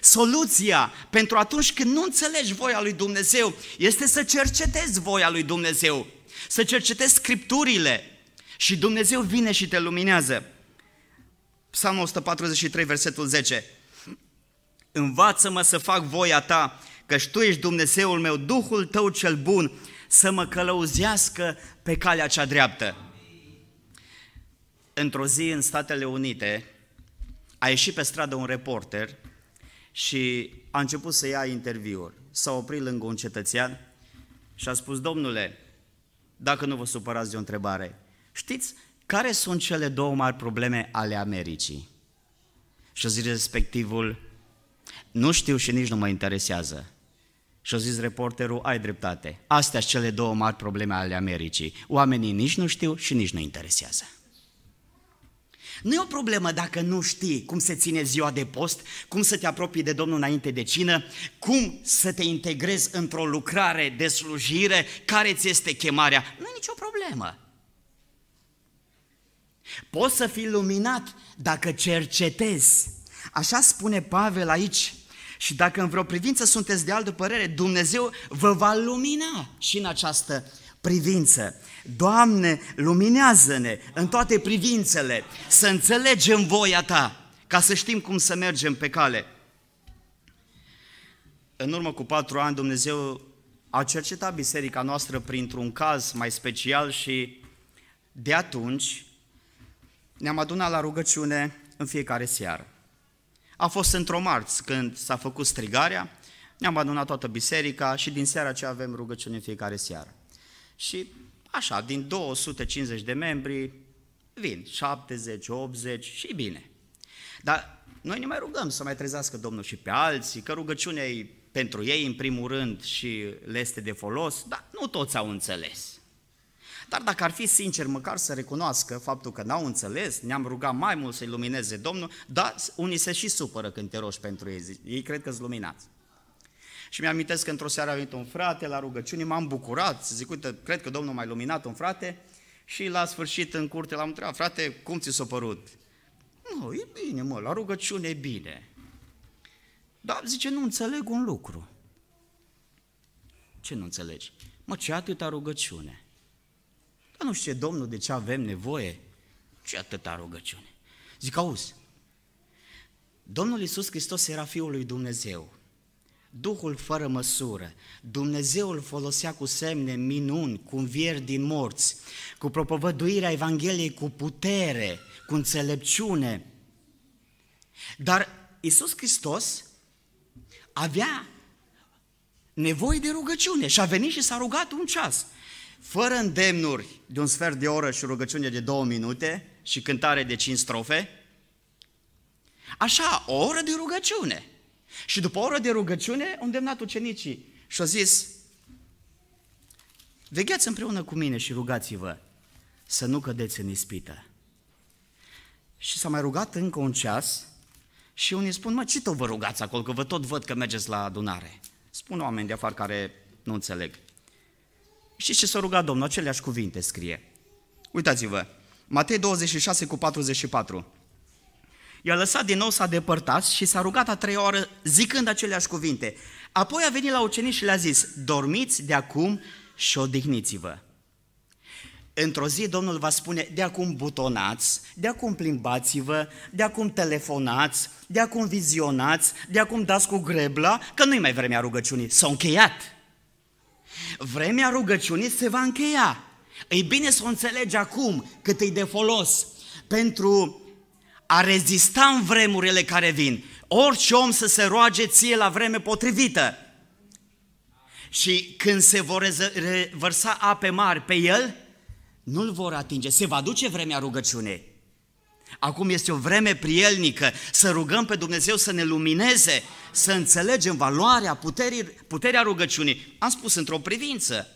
Soluția pentru atunci când nu înțelegi voia lui Dumnezeu este să cercetezi voia lui Dumnezeu, să cercetezi scripturile și Dumnezeu vine și te luminează. Psalmul 143, versetul 10. Învață-mă să fac voia ta, căci tu ești Dumnezeul meu, Duhul tău cel bun, să mă călăuzească pe calea cea dreaptă. Într-o zi în Statele Unite a ieșit pe stradă un reporter și a început să ia interviuri. S-a oprit lângă un cetățean și a spus, domnule, dacă nu vă supărați de o întrebare, știți care sunt cele două mari probleme ale Americii? Și a zis respectivul, nu știu și nici nu mă interesează. Și a zis reporterul, ai dreptate. Astea sunt cele două mari probleme ale Americii. Oamenii nici nu știu și nici nu interesează. Nu e o problemă dacă nu știi cum se ține ziua de post, cum să te apropii de Domnul înainte de cină, cum să te integrezi într-o lucrare de slujire, care ți este chemarea. Nu e nicio problemă. Poți să fii luminat dacă cercetezi. Așa spune Pavel aici. Și dacă în vreo privință sunteți de altă părere, Dumnezeu vă va lumina și în această privință. Doamne, luminează-ne în toate privințele, să înțelegem voia Ta, ca să știm cum să mergem pe cale. În urmă cu patru ani, Dumnezeu a cercetat biserica noastră printr-un caz mai special și de atunci ne-am adunat la rugăciune în fiecare seară. A fost într-o marți când s-a făcut strigarea, ne-am adunat toată biserica și din seara ce avem rugăciune în fiecare seară. Și așa, din 250 de membri, vin 70, 80 și bine. Dar noi ne mai rugăm să mai trezească Domnul și pe alții, că rugăciunea e pentru ei în primul rând și le este de folos, dar nu toți au înțeles. Dar dacă ar fi sincer, măcar să recunoască faptul că n-au înțeles, ne-am rugat mai mult să-i lumineze Domnul, dar unii se și supără când te rogi pentru ei, ei cred că-s luminați. Și mi-amintesc că într-o seară a venit un frate la rugăciune, m-am bucurat, zic, uite, cred că Domnul m-a iluminat un frate și la sfârșit în curte l-am întrebat, frate, cum ți s-a părut? Nu, e bine, mă, la rugăciune e bine. Dar zice, nu înțeleg un lucru. Ce nu înțelegi? Mă, ce atâta rugăciune? Dar nu știe Domnul de ce avem nevoie? Ce atâta rugăciune? Zic, auzi, Domnul Iisus Hristos era Fiul lui Dumnezeu. Duhul fără măsură. Dumnezeu îl folosea cu semne, minuni, cu învieri din morți, cu propovăduirea Evangheliei cu putere, cu înțelepciune. Dar Isus Hristos avea nevoie de rugăciune și a venit și s-a rugat un ceas. Fără îndemnuri de un sfert de oră și rugăciune de două minute și cântare de cinci strofe, așa, o oră de rugăciune. Și după o oră de rugăciune, au îndemnat ucenicii și au zis, vegheați împreună cu mine și rugați-vă să nu cădeți în ispită. Și s-a mai rugat încă un ceas și unii spun, mă, ce tot vă rugați acolo, că vă tot văd că mergeți la adunare. Spun oameni de afară care nu înțeleg. Și ce s-a rugat Domnul? Aceleași cuvinte scrie. Uitați-vă, Matei 26 cu 44. I-a lăsat din nou s-a depărtat și s-a rugat a treia oră zicând aceleași cuvinte. Apoi a venit la ucenici și le-a zis, dormiți de acum și odihniți-vă. Într-o zi Domnul va spune, de acum butonați, de acum plimbați-vă, de acum telefonați, de acum vizionați, de acum dați cu grebla, că nu-i mai vremea rugăciunii, s-a încheiat. Vremea rugăciunii se va încheia. E bine să o înțelegi acum cât e de folos pentru a rezista în vremurile care vin. Orice om să se roage ție la vreme potrivită. Și când se vor vărsa ape mari pe el, nu-l vor atinge. Se va duce vremea rugăciunei. Acum este o vreme prielnică să rugăm pe Dumnezeu să ne lumineze, să înțelegem valoarea, puterii, puterea rugăciunii. Am spus într-o privință,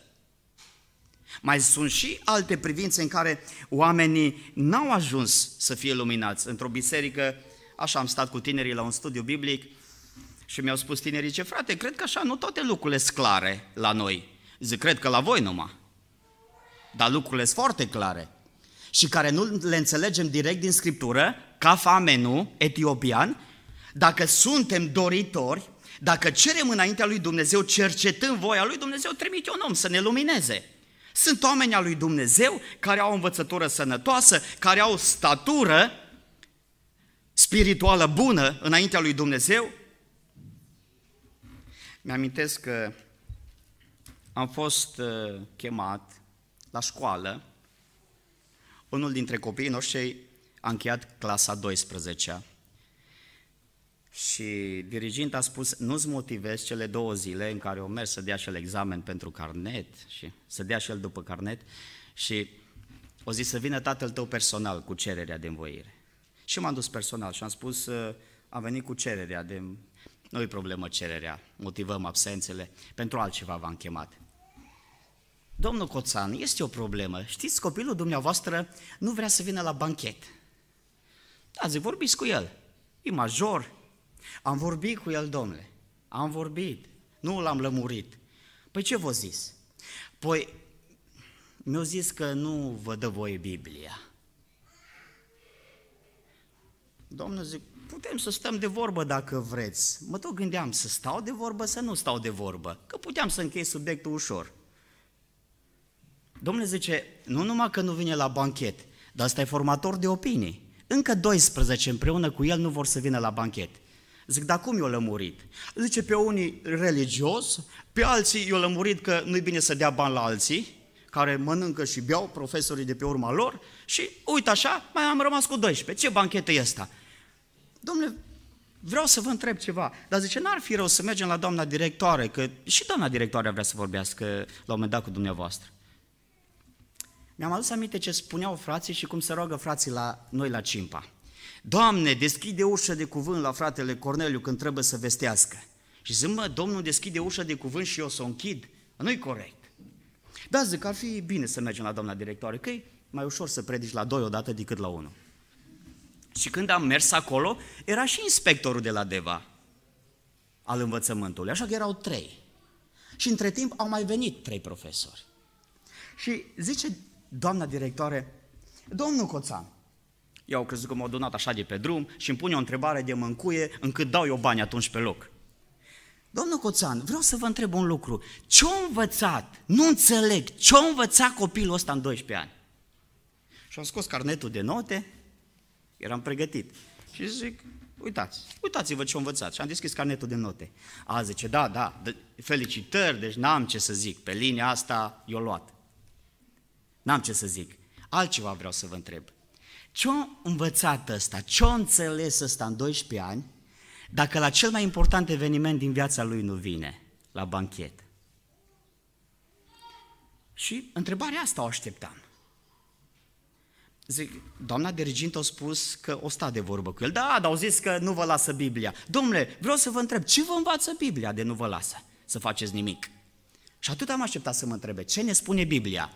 mai sunt și alte privințe în care oamenii n-au ajuns să fie luminați. Într-o biserică, așa am stat cu tinerii la un studiu biblic și mi-au spus tinerii, ce frate, cred că așa nu toate lucrurile sunt clare la noi. Zic, cred că la voi numai. Dar lucrurile sunt foarte clare și care nu le înțelegem direct din Scriptură, ca famenul etiopian, dacă suntem doritori, dacă cerem înaintea lui Dumnezeu, cercetând voia lui Dumnezeu, trimite un om să ne lumineze. Sunt oameni al lui Dumnezeu care au o învățătură sănătoasă, care au statură spirituală bună înaintea lui Dumnezeu. Mi-amintesc că am fost uh, chemat la școală. Unul dintre copiii noștri a încheiat clasa 12 și dirigint a spus, nu-ți motivezi cele două zile în care o mers să dea și el examen pentru carnet și să dea și el după carnet și o zis să vină tatăl tău personal cu cererea de învoire. Și m-am dus personal și am spus, am venit cu cererea de... Nu e problemă cererea, motivăm absențele, pentru altceva v-am chemat. Domnul Coțan, este o problemă. Știți, copilul dumneavoastră nu vrea să vină la banchet. Da, zic, vorbiți cu el. E major. Am vorbit cu el, domnule. Am vorbit. Nu l-am lămurit. Păi ce vă zis? Păi, mi-au zis că nu vă dă voie Biblia. Domnul zic, putem să stăm de vorbă dacă vreți. Mă tot gândeam să stau de vorbă, să nu stau de vorbă, că puteam să închei subiectul ușor. Domnul zice, nu numai că nu vine la banchet, dar ăsta e formator de opinii. Încă 12 împreună cu el nu vor să vină la banchet. Zic, dar cum i-o lămurit? Zice, pe unii religios, pe alții i-o lămurit că nu-i bine să dea bani la alții, care mănâncă și beau profesorii de pe urma lor și uite așa, mai am rămas cu 12. Ce banchetă e asta? Domnule, vreau să vă întreb ceva, dar zice, n-ar fi rău să mergem la doamna directoare, că și doamna directoare vrea să vorbească la un moment dat cu dumneavoastră. Mi-am adus aminte ce spuneau frații și cum se roagă frații la noi la Cimpa. Doamne, deschide ușă de cuvânt la fratele Corneliu când trebuie să vestească. Și zic, mă, Domnul deschide ușă de cuvânt și eu să o închid? Nu-i corect. Da, zic, ar fi bine să mergem la doamna directoare, că e mai ușor să predici la doi odată decât la unul. Și când am mers acolo, era și inspectorul de la Deva, al învățământului, așa că erau trei. Și între timp au mai venit trei profesori. Și zice doamna directoare, domnul Coțan, eu au crezut că m-au donat așa de pe drum și îmi pune o întrebare de mâncuie încât dau eu bani atunci pe loc. Domnul Coțan, vreau să vă întreb un lucru. Ce-a învățat? Nu înțeleg. Ce-a învățat copilul ăsta în 12 ani? Și am scos carnetul de note, eram pregătit. Și zic, uitați, uitați-vă ce-a învățat. Și am deschis carnetul de note. A, zice, da, da, felicitări, deci n-am ce să zic. Pe linia asta i-o luat. N-am ce să zic. Altceva vreau să vă întreb. Ce-a învățat ăsta? Ce-a înțeles ăsta în 12 ani dacă la cel mai important eveniment din viața lui nu vine, la banchet? Și întrebarea asta o așteptam. Zic, doamna dirigent a spus că o sta de vorbă cu el. Da, dar au zis că nu vă lasă Biblia. Domnule, vreau să vă întreb, ce vă învață Biblia de nu vă lasă să faceți nimic? Și atât am așteptat să mă întrebe, ce ne spune Biblia?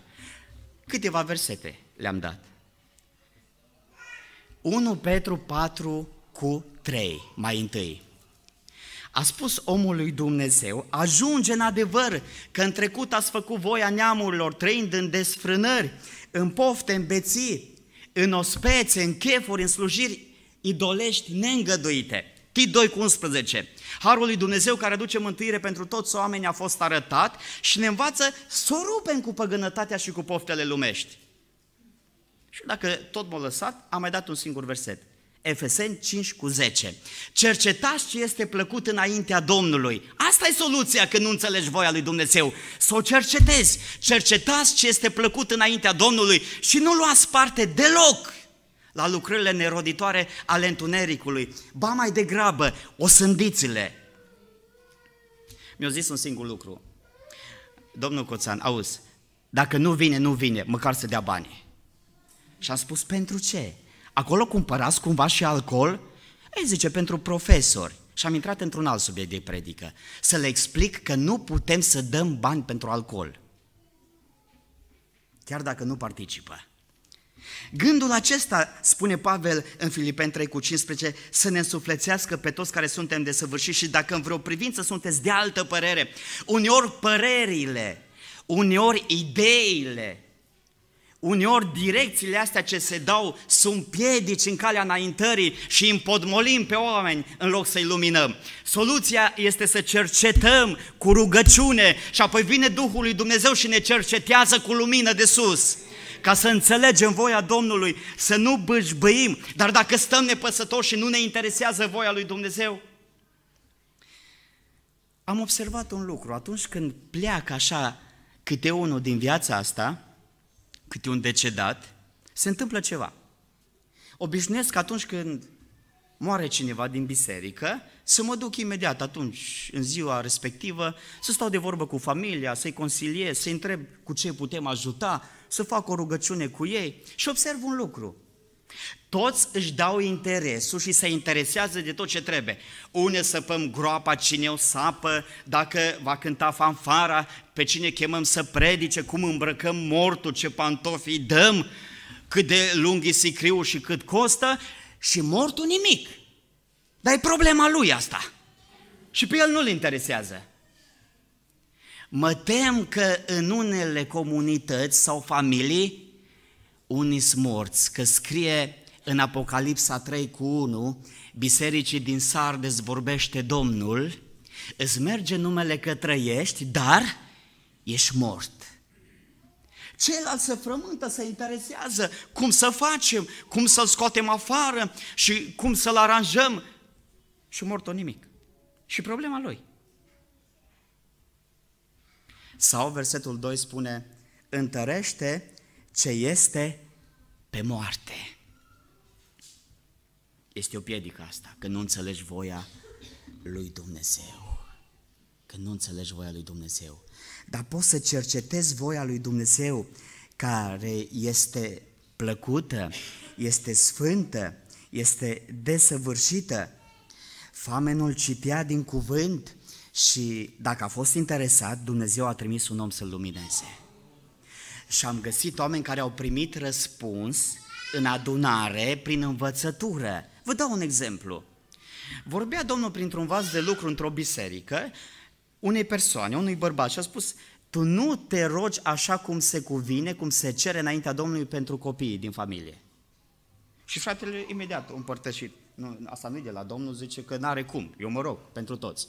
Câteva versete le-am dat. 1 Petru 4 cu 3, mai întâi. A spus omului Dumnezeu, ajunge în adevăr că în trecut ați făcut voia neamurilor, trăind în desfrânări, în pofte, în beții, în ospețe, în chefuri, în slujiri idolești neîngăduite. Tit 2 cu 11. Harul lui Dumnezeu care aduce mântuire pentru toți oamenii a fost arătat și ne învață să o rupem cu păgânătatea și cu poftele lumești. Și dacă tot m-a lăsat, am mai dat un singur verset. Efeseni 5 cu 10. Cercetați ce este plăcut înaintea Domnului. Asta e soluția când nu înțelegi voia lui Dumnezeu. Să o cercetezi. Cercetați ce este plăcut înaintea Domnului și nu luați parte deloc la lucrările neroditoare ale întunericului. Ba mai degrabă, o sândiți-le. Mi-a zis un singur lucru. Domnul Coțan, auzi, dacă nu vine, nu vine, măcar să dea bani. Și am spus, pentru ce? Acolo cumpărați cumva și alcool? Ei zice, pentru profesori. Și am intrat într-un alt subiect de predică. Să le explic că nu putem să dăm bani pentru alcool. Chiar dacă nu participă. Gândul acesta, spune Pavel în Filipeni 3 cu 15, să ne însuflețească pe toți care suntem desăvârșiți și dacă în vreo privință sunteți de altă părere, uneori părerile, uneori ideile, Uneori direcțiile astea ce se dau sunt piedici în calea înaintării și împodmolim pe oameni în loc să-i luminăm. Soluția este să cercetăm cu rugăciune și apoi vine Duhul lui Dumnezeu și ne cercetează cu lumină de sus ca să înțelegem voia Domnului, să nu bâșbâim, dar dacă stăm nepăsători și nu ne interesează voia lui Dumnezeu, am observat un lucru, atunci când pleacă așa câte unul din viața asta, câte un decedat, se întâmplă ceva. Obișnuiesc atunci când moare cineva din biserică, să mă duc imediat atunci, în ziua respectivă, să stau de vorbă cu familia, să-i consiliez, să-i întreb cu ce putem ajuta, să fac o rugăciune cu ei și observ un lucru. Toți își dau interesul și se interesează de tot ce trebuie. Une săpăm groapa, cine o sapă, dacă va cânta fanfara, pe cine chemăm să predice, cum îmbrăcăm mortul, ce pantofi dăm, cât de lung e sicriul și cât costă și mortul nimic. Dar e problema lui asta. Și pe el nu-l interesează. Mă tem că în unele comunități sau familii unii sunt morți, că scrie în Apocalipsa 3 cu 1, bisericii din Sardes vorbește Domnul, îți merge numele că trăiești, dar ești mort. Ceilalți se frământă, se interesează cum să facem, cum să-l scoatem afară și cum să-l aranjăm. Și mortul nimic. Și problema lui. Sau versetul 2 spune, întărește ce este pe moarte. Este o piedică asta, că nu înțelegi voia lui Dumnezeu. Că nu înțelegi voia lui Dumnezeu. Dar poți să cercetezi voia lui Dumnezeu care este plăcută, este sfântă, este desăvârșită. Famenul citea din cuvânt și dacă a fost interesat, Dumnezeu a trimis un om să-l lumineze. Și am găsit oameni care au primit răspuns în adunare prin învățătură. Vă dau un exemplu. Vorbea Domnul printr-un vas de lucru într-o biserică unei persoane, unui bărbat și a spus tu nu te rogi așa cum se cuvine, cum se cere înaintea Domnului pentru copiii din familie. Și fratele imediat împărtășit. Nu, asta nu e de la Domnul, zice că n-are cum. Eu mă rog pentru toți.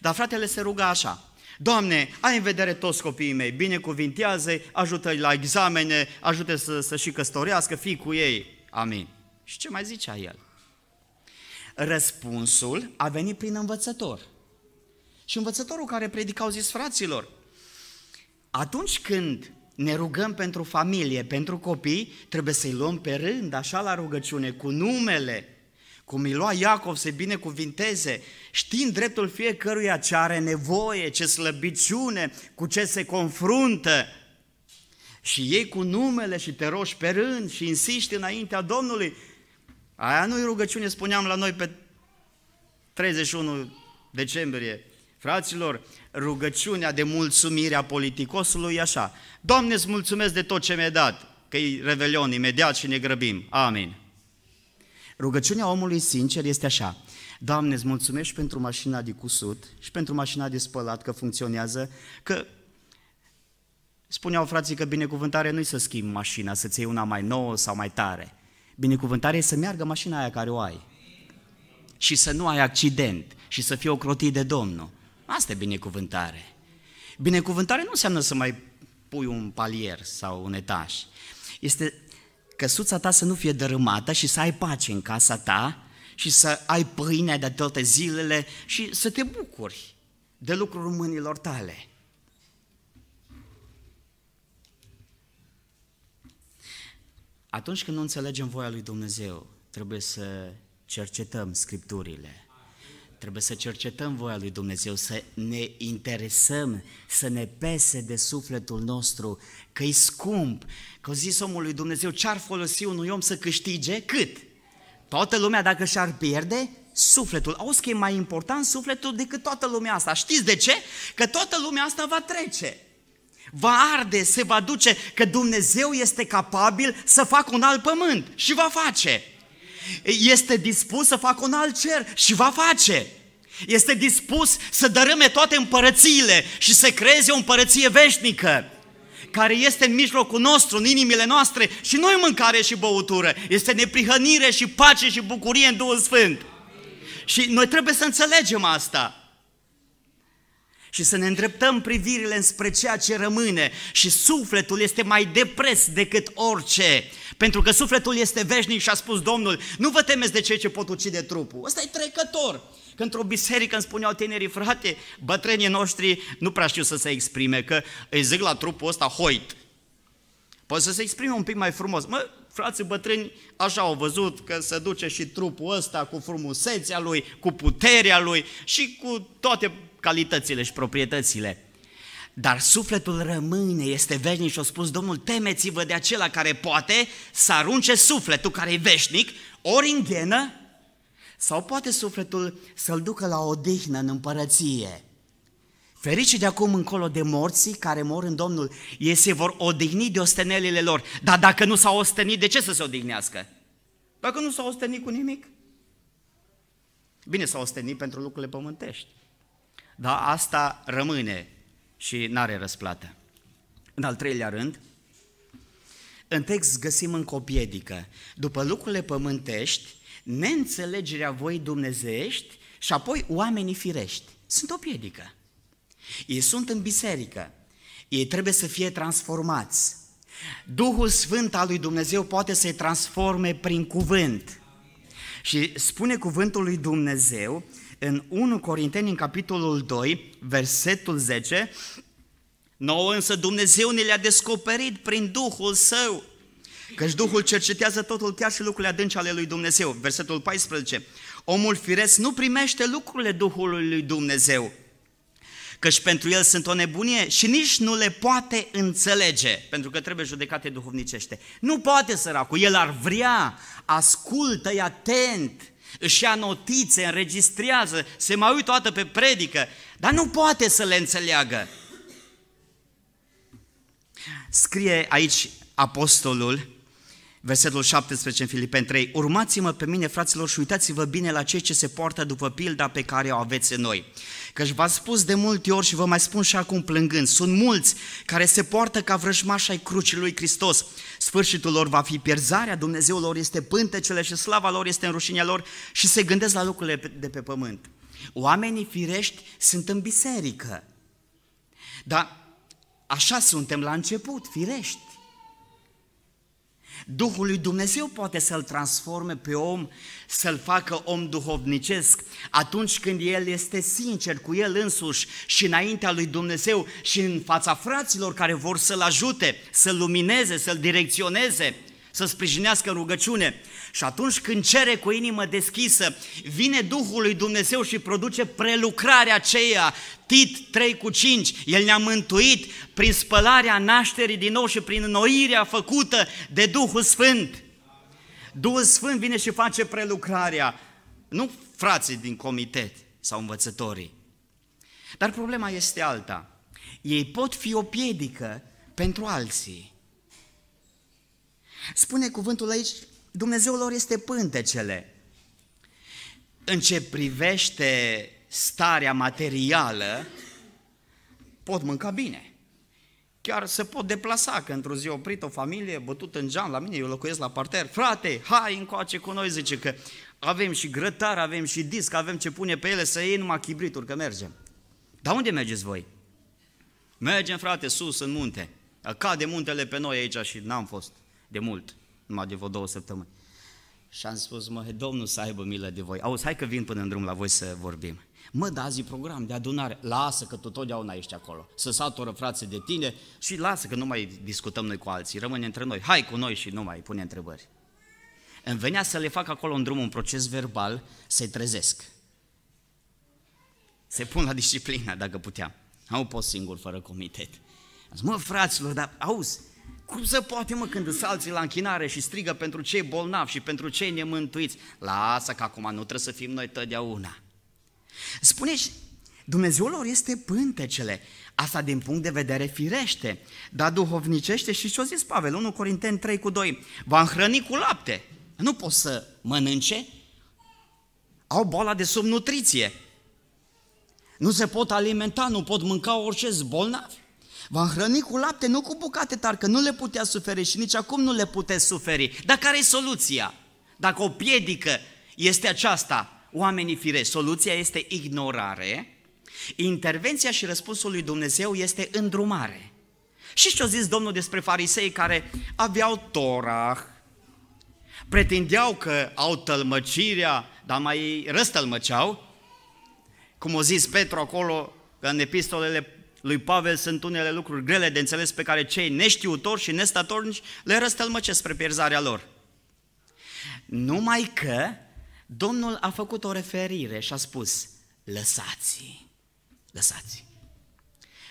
Dar fratele se ruga așa. Doamne, ai în vedere toți copiii mei, binecuvintează-i, ajută-i la examene, ajută să, să și căsătorească, fii cu ei. Amin. Și ce mai zicea el? Răspunsul a venit prin învățător. Și învățătorul care predica au zis, fraților, atunci când ne rugăm pentru familie, pentru copii, trebuie să-i luăm pe rând, așa la rugăciune, cu numele, cum îi lua Iacov să binecuvinteze, știind dreptul fiecăruia ce are nevoie, ce slăbiciune, cu ce se confruntă. Și ei cu numele și te roși pe rând și insisti înaintea Domnului. Aia nu-i rugăciune, spuneam la noi pe 31 decembrie. Fraților, rugăciunea de mulțumire a politicosului e așa. Doamne, îți mulțumesc de tot ce mi-ai dat, că e revelion imediat și ne grăbim. Amin. Rugăciunea omului sincer este așa. Doamne, îți mulțumesc și pentru mașina de cusut și pentru mașina de spălat că funcționează, că spuneau frații că binecuvântare nu-i să schimbi mașina, să-ți iei una mai nouă sau mai tare. Binecuvântare e să meargă mașina aia care o ai. Și să nu ai accident și să fii ocrotit de Domnul. Asta e binecuvântare. Binecuvântare nu înseamnă să mai pui un palier sau un etaj. Este căsuța ta să nu fie dărâmată și să ai pace în casa ta și să ai pâine de toate zilele și să te bucuri de lucrul mâinilor tale. Atunci când nu înțelegem voia lui Dumnezeu, trebuie să cercetăm Scripturile Trebuie să cercetăm voia lui Dumnezeu, să ne interesăm, să ne pese de sufletul nostru, că e scump. Că au zis omul lui Dumnezeu, ce-ar folosi unui om să câștige? Cât? Toată lumea dacă și-ar pierde sufletul. Auzi că e mai important sufletul decât toată lumea asta. Știți de ce? Că toată lumea asta va trece. Va arde, se va duce, că Dumnezeu este capabil să facă un alt pământ și va face este dispus să facă un alt cer și va face. Este dispus să dărâme toate împărățiile și să creeze o împărăție veșnică care este în mijlocul nostru, în inimile noastre și nu mâncare și băutură, este neprihănire și pace și bucurie în Duhul Sfânt. Și noi trebuie să înțelegem asta. Și să ne îndreptăm privirile înspre ceea ce rămâne și sufletul este mai depres decât orice, pentru că sufletul este veșnic și a spus Domnul, nu vă temeți de cei ce pot ucide trupul, ăsta e trecător. Că într-o biserică îmi spuneau tinerii, frate, bătrânii noștri nu prea știu să se exprime, că îi zic la trupul ăsta hoit. Poate să se exprime un pic mai frumos. Mă, frații bătrâni așa au văzut că se duce și trupul ăsta cu frumusețea lui, cu puterea lui și cu toate calitățile și proprietățile. Dar sufletul rămâne, este veșnic și a spus Domnul, temeți-vă de acela care poate să arunce sufletul care e veșnic, ori în ghenă, sau poate sufletul să-l ducă la odihnă în împărăție. Ferici de acum încolo de morții care mor în Domnul, ei se vor odihni de ostenelile lor. Dar dacă nu s-au ostenit, de ce să se odihnească? Dacă nu s-au ostenit cu nimic? Bine, s-au ostenit pentru lucrurile pământești. Dar asta rămâne și nu are răsplată. În al treilea rând, în text găsim încă o piedică. După lucrurile pământești, neînțelegerea voi dumnezeiești și apoi oamenii firești. Sunt o piedică. Ei sunt în biserică. Ei trebuie să fie transformați. Duhul Sfânt al lui Dumnezeu poate să-i transforme prin cuvânt. Și spune cuvântul lui Dumnezeu în 1 Corinteni, în capitolul 2, versetul 10, nouă însă Dumnezeu ne le-a descoperit prin Duhul Său, căci Duhul cercetează totul, chiar și lucrurile adânci ale lui Dumnezeu. Versetul 14, omul firesc nu primește lucrurile Duhului lui Dumnezeu, căci pentru el sunt o nebunie și nici nu le poate înțelege, pentru că trebuie judecate duhovnicește. Nu poate săracul, el ar vrea, ascultă-i atent, își ia notițe, înregistrează, se mai uită toată pe predică, dar nu poate să le înțeleagă. Scrie aici apostolul, versetul 17 în Filipeni 3, Urmați-mă pe mine, fraților, și uitați-vă bine la cei ce se poartă după pilda pe care o aveți în noi. Căci v-ați spus de multe ori și vă mai spun și acum plângând, sunt mulți care se poartă ca vrăjmași ai crucii lui Hristos. Sfârșitul lor va fi pierzarea, Dumnezeul lor este pântecele și slava lor este în rușinea lor și se gândesc la lucrurile de pe pământ. Oamenii firești sunt în biserică, dar așa suntem la început, firești. Duhul lui Dumnezeu poate să-l transforme pe om, să-l facă om duhovnicesc, atunci când el este sincer cu el însuși și înaintea lui Dumnezeu și în fața fraților care vor să-l ajute, să-l lumineze, să-l direcționeze, să sprijinească în rugăciune. Și atunci când cere cu inimă deschisă, vine Duhul lui Dumnezeu și produce prelucrarea aceea. Tit 3 cu 5, El ne-a mântuit prin spălarea nașterii din nou și prin înnoirea făcută de Duhul Sfânt. Duhul Sfânt vine și face prelucrarea, nu frații din comitet sau învățătorii. Dar problema este alta. Ei pot fi o piedică pentru alții. Spune cuvântul aici, Dumnezeul lor este pântecele. În ce privește starea materială, pot mânca bine. Chiar se pot deplasa, că într-o zi oprit o familie, bătut în geam, la mine, eu locuiesc la parter, frate, hai încoace cu noi, zice că avem și grătar, avem și disc, avem ce pune pe ele, să iei numai chibrituri, că mergem. Dar unde mergeți voi? Mergem, frate, sus, în munte. Cade muntele pe noi aici și n-am fost de mult, numai de vreo două săptămâni. Și am spus, mă, Domnul să aibă milă de voi. Auzi, hai că vin până în drum la voi să vorbim. Mă, da, azi program de adunare. Lasă că tu totdeauna ești acolo. Să satură frații de tine și lasă că nu mai discutăm noi cu alții. Rămâne între noi. Hai cu noi și nu mai pune întrebări. Îmi venea să le fac acolo în drum un proces verbal, să-i trezesc. Se pun la disciplină dacă puteam. Nu pot singur fără comitet. Am zis, mă, fraților, dar auzi, cum se poate, mă, când îți alții la închinare și strigă pentru cei bolnavi și pentru cei nemântuiți? Lasă că acum nu trebuie să fim noi totdeauna. Spune Dumnezeul lor este pântecele. Asta din punct de vedere firește, dar duhovnicește și ce-o zis Pavel, 1 Corinteni 3 cu 2, va hrăni cu lapte. Nu pot să mănânce, au boala de subnutriție. Nu se pot alimenta, nu pot mânca orice bolnavi. V-am hrănit cu lapte, nu cu bucate tari, că nu le putea suferi și nici acum nu le puteți suferi. Dar care e soluția? Dacă o piedică este aceasta, oamenii fire, soluția este ignorare Intervenția și răspunsul lui Dumnezeu este îndrumare. Și ce-a zis Domnul despre farisei care aveau Torah, pretindeau că au tălmăcirea, dar mai răstălmăceau, cum o zis Petru acolo, că în epistolele lui Pavel sunt unele lucruri grele de înțeles pe care cei neștiutori și nestatornici le răstălmăcesc spre pierzarea lor. Numai că Domnul a făcut o referire și a spus, lăsați lăsați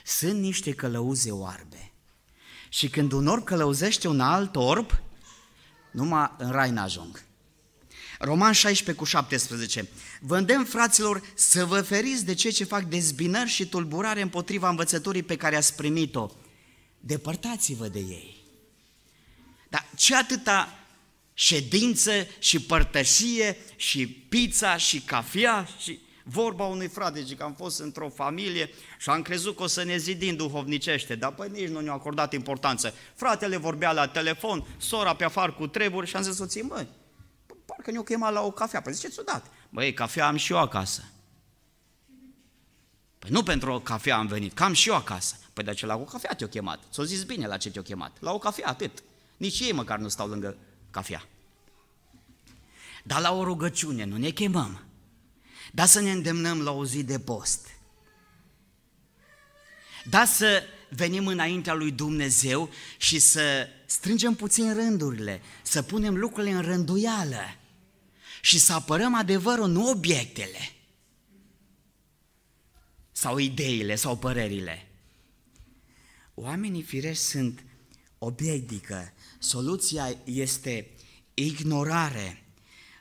Sunt niște călăuze oarbe și când un orb călăuzește un alt orb, numai în rai n-ajung. Roman 16 cu 17. Vă îndemn, fraților, să vă feriți de cei ce fac dezbinări și tulburare împotriva învățăturii pe care ați primit-o. Depărtați-vă de ei. Dar ce atâta ședință și părtășie și pizza și cafea și vorba unui frate, zice că am fost într-o familie și am crezut că o să ne zidim duhovnicește, dar păi nici nu ne-au acordat importanță. Fratele vorbea la telefon, sora pe afară cu treburi și am zis soții, măi, parcă ne-o chemat la o cafea. Păi zice, ciudat. Băi, cafea am și eu acasă. Păi nu pentru o cafea am venit, că am și eu acasă. Păi de ce la o cafea te-o chemat? Ți-o zis bine la ce te-o chemat. La o cafea, atât. Nici ei măcar nu stau lângă cafea. Dar la o rugăciune nu ne chemăm. Dar să ne îndemnăm la o zi de post. Da să venim înaintea lui Dumnezeu și să strângem puțin rândurile, să punem lucrurile în rânduială și să apărăm adevărul, nu obiectele sau ideile sau părerile. Oamenii firești sunt obiectică, soluția este ignorare,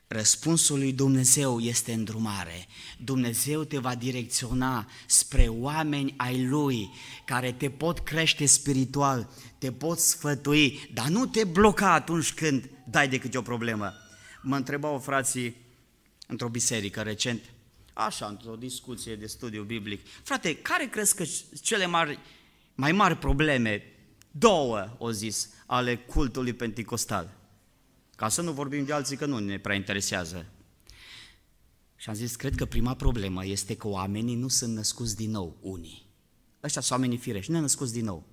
Răspunsul lui Dumnezeu este îndrumare. Dumnezeu te va direcționa spre oameni ai Lui care te pot crește spiritual, te pot sfătui, dar nu te bloca atunci când dai de câte o problemă. Mă întrebau frații într-o biserică recent, așa, într-o discuție de studiu biblic, frate, care crezi că cele mari, mai mari probleme, două, o zis, ale cultului penticostal? Ca să nu vorbim de alții că nu ne prea interesează. Și am zis, cred că prima problemă este că oamenii nu sunt născuți din nou, unii. Ăștia sunt oamenii firești, nu născuți din nou.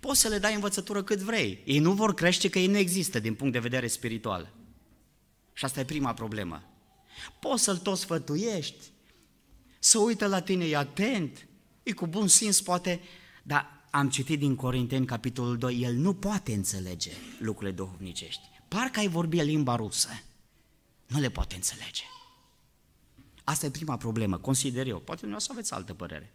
Poți să le dai învățătură cât vrei. Ei nu vor crește că ei nu există din punct de vedere spiritual. Și asta e prima problemă. Poți să-l tot sfătuiești, să uită la tine, e atent, e cu bun simț poate, dar am citit din Corinteni, capitolul 2, el nu poate înțelege lucrurile duhovnicești. Parcă ai vorbi limba rusă. Nu le poate înțelege. Asta e prima problemă, consider eu. Poate nu o să aveți altă părere.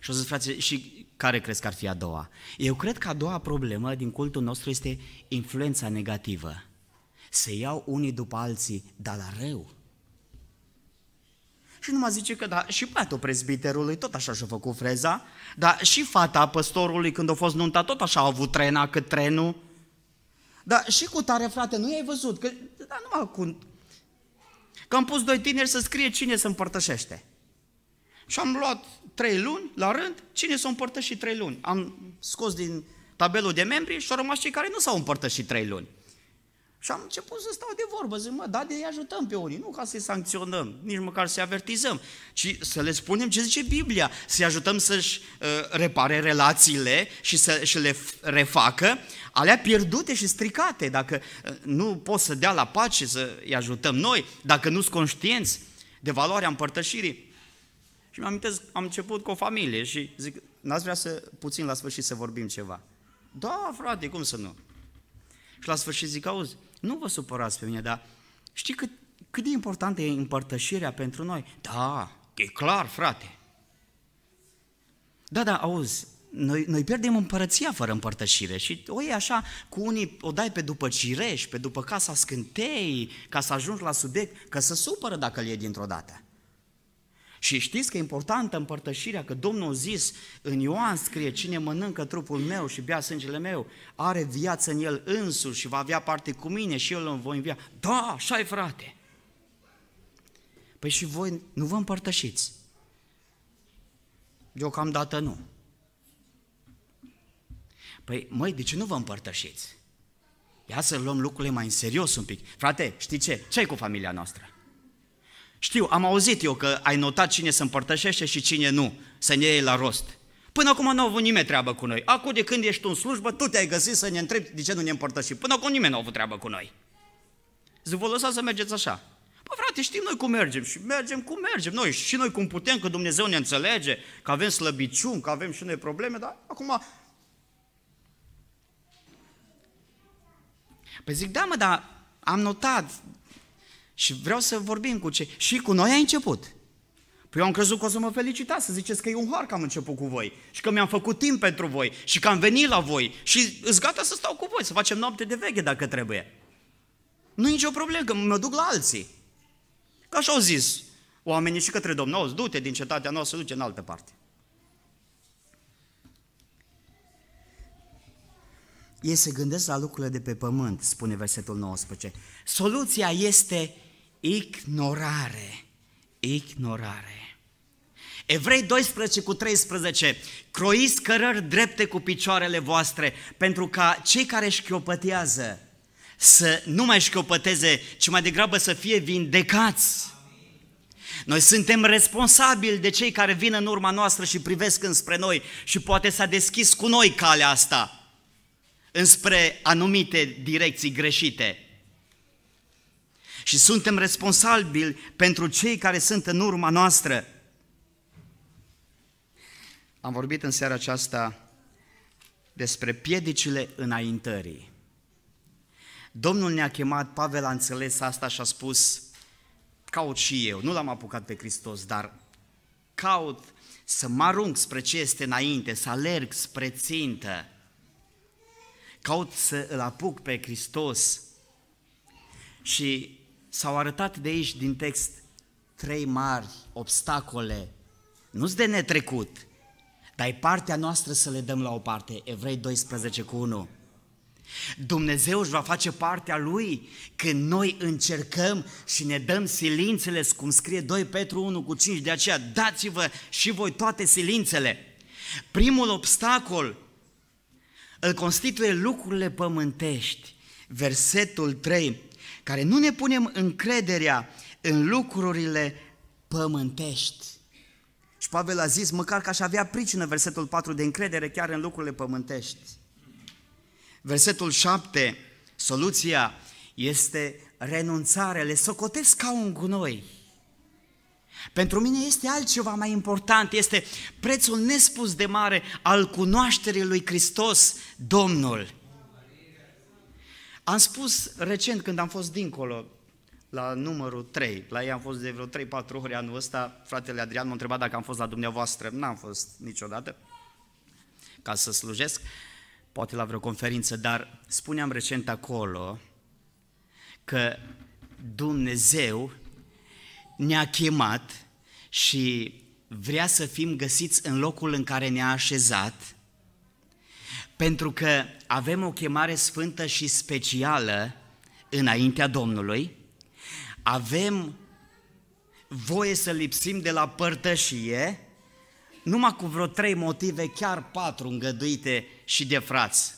Și o să frate, și care crezi că ar fi a doua? Eu cred că a doua problemă din cultul nostru este influența negativă. Se iau unii după alții, dar la rău. Și nu mă zice că da, și băiatul prezbiterului tot așa și-a făcut freza, dar și fata păstorului când a fost nunta tot așa a avut trena cât trenul. Dar și cu tare, frate, nu i-ai văzut? Că, da, numai cu... Că am pus doi tineri să scrie cine se împărtășește. Și am luat trei luni la rând, cine s-a împărtășit trei luni. Am scos din tabelul de membri și au rămas cei care nu s-au împărtășit trei luni. Și am început să stau de vorbă, zic, mă, da, de îi ajutăm pe unii, nu ca să-i sancționăm, nici măcar să-i avertizăm, ci să le spunem ce zice Biblia, să-i ajutăm să-și uh, repare relațiile și să și le refacă, alea pierdute și stricate, dacă uh, nu pot să dea la pace să-i ajutăm noi, dacă nu sunt conștienți de valoarea împărtășirii. Și mi-am am început cu o familie și zic, n-ați vrea să, puțin la sfârșit să vorbim ceva? Da, frate, cum să nu? Și la sfârșit zic, auzi, nu vă supărați pe mine, dar știi cât, cât de importantă e împărtășirea pentru noi? Da, e clar, frate. Da, da, auzi, noi, noi pierdem împărăția fără împărtășire și o e așa, cu unii o dai pe după cireș, pe după casa scântei, ca să ajungi la subiect, că să supără dacă îl iei dintr-o dată. Și știți că e importantă împărtășirea, că Domnul a zis, în Ioan scrie, cine mănâncă trupul meu și bea sângele meu, are viață în el însuși și va avea parte cu mine și eu îl voi învia. Da, așa e frate. Păi și voi nu vă împărtășiți. Deocamdată nu. Păi, măi, de ce nu vă împărtășiți? Ia să luăm lucrurile mai în serios un pic. Frate, știi ce? ce cu familia noastră? Știu, am auzit eu că ai notat cine se împărtășește și cine nu, să ne iei la rost. Până acum nu au avut nimeni treabă cu noi. Acum de când ești în slujbă, tu te-ai găsit să ne întrebi de ce nu ne împărtășim. Până acum nimeni nu a avut treabă cu noi. Zic, vă lăsați să mergeți așa. Păi frate, știm noi cum mergem și mergem cum mergem. Noi și noi cum putem, că Dumnezeu ne înțelege, că avem slăbiciuni, că avem și noi probleme, dar acum... Păi zic, da mă, dar am notat și vreau să vorbim cu cei... Și cu noi ai început. Păi eu am crezut că o să mă felicitați, să ziceți că e un har că am început cu voi și că mi-am făcut timp pentru voi și că am venit la voi și îți gata să stau cu voi, să facem noapte de veche dacă trebuie. Nu e nicio problemă, că mă duc la alții. Că așa au zis oamenii și către Domnul, auzi, du-te din cetatea noastră, duce în altă parte. Ei se gândesc la lucrurile de pe pământ, spune versetul 19. Soluția este ignorare. Ignorare. Evrei 12 cu 13, croiți cărări drepte cu picioarele voastre, pentru ca cei care șchiopătează să nu mai șchiopăteze, ci mai degrabă să fie vindecați. Noi suntem responsabili de cei care vin în urma noastră și privesc înspre noi și poate s-a deschis cu noi calea asta înspre anumite direcții greșite. Și suntem responsabili pentru cei care sunt în urma noastră. Am vorbit în seara aceasta despre piedicile înaintării. Domnul ne-a chemat, Pavel a înțeles asta și a spus, caut și eu, nu l-am apucat pe Hristos, dar caut să mă arunc spre ce este înainte, să alerg spre țintă. Caut să îl apuc pe Hristos. Și s-au arătat de aici, din text, trei mari obstacole. Nu-s de netrecut, dar e partea noastră să le dăm la o parte. Evrei 12 cu 1. Dumnezeu își va face partea Lui când noi încercăm și ne dăm silințele, cum scrie 2 Petru 1 cu 5, de aceea dați-vă și voi toate silințele. Primul obstacol îl constituie lucrurile pământești, versetul 3, care nu ne punem încrederea în lucrurile pământești. Și Pavel a zis, măcar că aș avea pricină, versetul 4, de încredere chiar în lucrurile pământești. Versetul 7, soluția este renunțare, le socotesc ca un gunoi. Pentru mine este altceva mai important, este prețul nespus de mare al cunoașterii lui Hristos, Domnul. Am spus recent când am fost dincolo, la numărul 3, la ei am fost de vreo 3-4 ori anul ăsta, fratele Adrian m-a întrebat dacă am fost la dumneavoastră, n-am fost niciodată, ca să slujesc, poate la vreo conferință, dar spuneam recent acolo că Dumnezeu ne-a chemat și vrea să fim găsiți în locul în care ne-a așezat, pentru că avem o chemare sfântă și specială înaintea Domnului, avem voie să lipsim de la părtășie, numai cu vreo trei motive, chiar patru îngăduite și de frați.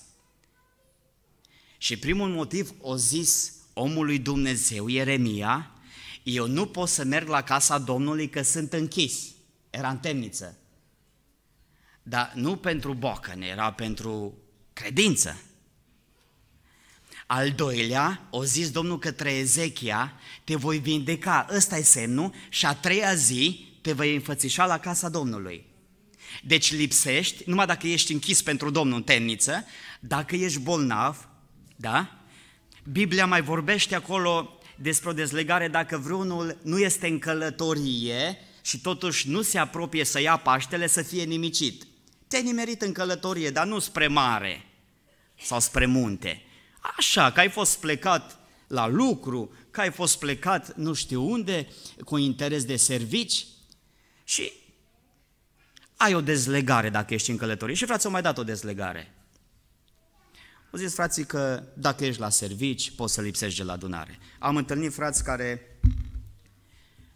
Și primul motiv o zis omului Dumnezeu, Ieremia, eu nu pot să merg la casa Domnului că sunt închis. Era în temniță. Dar nu pentru bocăne, era pentru credință. Al doilea, o zis Domnul către Ezechia, te voi vindeca, ăsta e semnul, și a treia zi te vei înfățișa la casa Domnului. Deci lipsești, numai dacă ești închis pentru Domnul în temniță, dacă ești bolnav, da? Biblia mai vorbește acolo despre o dezlegare dacă vreunul nu este în călătorie și totuși nu se apropie să ia Paștele, să fie nimicit. Te-ai nimerit în călătorie, dar nu spre mare sau spre munte. Așa, că ai fost plecat la lucru, că ai fost plecat nu știu unde, cu interes de servici și ai o dezlegare dacă ești în călătorie. Și frații au mai dat o dezlegare. Au zis frații că dacă ești la servici, poți să lipsești de la adunare. Am întâlnit frați care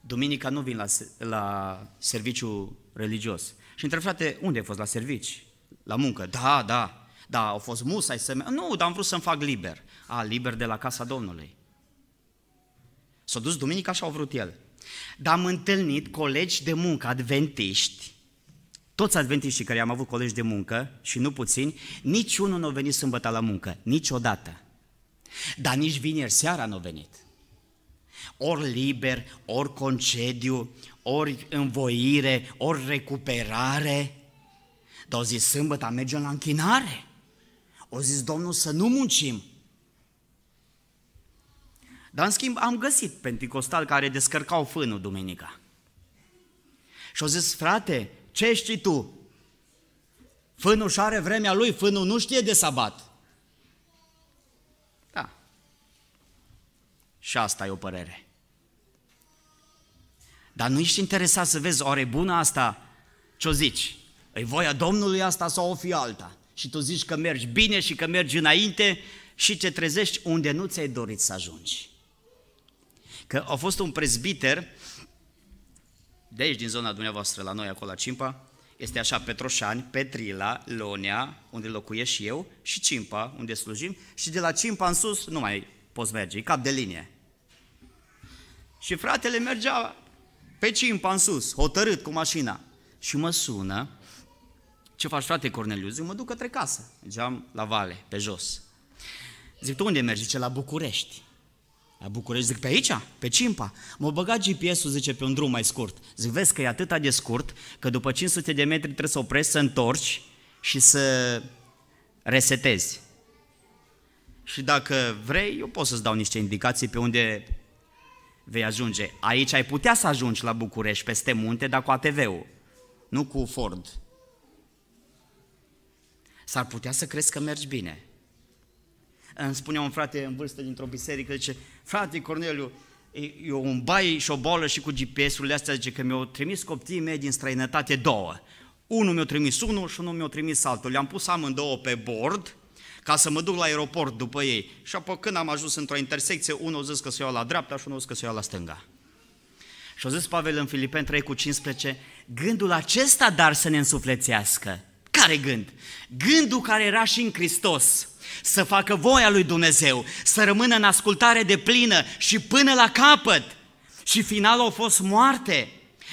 duminica nu vin la, la serviciu religios. Și întreb, frate, unde ai fost la servici? La muncă? Da, da, da, au fost musai să Nu, dar am vrut să-mi fac liber. A, liber de la casa Domnului. S-a dus duminica și au vrut el. Dar am întâlnit colegi de muncă adventiști, toți adventiștii care am avut colegi de muncă și nu puțini, niciunul nu a venit sâmbătă la muncă, niciodată. Dar nici vineri seara nu a venit. Ori liber, ori concediu, ori învoire, ori recuperare. Dar au zis, sâmbătă mergem la închinare. Au zis, Domnul, să nu muncim. Dar în schimb am găsit penticostal care descărcau fânul duminica. Și au zis, frate, ce știi tu? Fânul și are vremea lui, fânul nu știe de sabat. Da. Și asta e o părere. Dar nu ești interesat să vezi, oare bună asta? Ce-o zici? E voia Domnului asta sau o fi alta? Și tu zici că mergi bine și că mergi înainte și ce trezești unde nu ți-ai dorit să ajungi. Că a fost un prezbiter de aici, din zona dumneavoastră, la noi, acolo la Cimpa, este așa Petroșani, Petrila, Lonea, unde locuiesc și eu, și Cimpa, unde slujim, și de la Cimpa în sus nu mai poți merge, e cap de linie. Și fratele mergea pe Cimpa în sus, hotărât cu mașina, și mă sună, ce faci frate Corneliu? Zic, mă duc către casă, mergeam la vale, pe jos. Zic, tu unde mergi? Zice, la București. La București, zic, pe aici, pe Cimpa. M-a băgat GPS-ul, zice, pe un drum mai scurt. Zic, vezi că e atât de scurt, că după 500 de metri trebuie să oprești, să întorci și să resetezi. Și dacă vrei, eu pot să-ți dau niște indicații pe unde vei ajunge. Aici ai putea să ajungi la București, peste munte, dar cu ATV-ul, nu cu Ford. S-ar putea să crezi că mergi bine. Îmi spunea un frate în vârstă dintr-o biserică, zice, frate Corneliu, eu un bai și o bolă și cu GPS-urile astea, zice că mi-au trimis copiii mei din străinătate două. Unul mi-a trimis unul și unul mi-a trimis altul. Le-am pus amândouă pe bord ca să mă duc la aeroport după ei. Și apoi când am ajuns într-o intersecție, unul a zis că se iau la dreapta și unul a zis că se iau la stânga. Și a zis Pavel în Filipeni 3 cu 15, gândul acesta dar să ne însuflețească. Care gând? Gândul care era și în Hristos, să facă voia lui Dumnezeu, să rămână în ascultare de plină și până la capăt. Și finalul a fost moarte.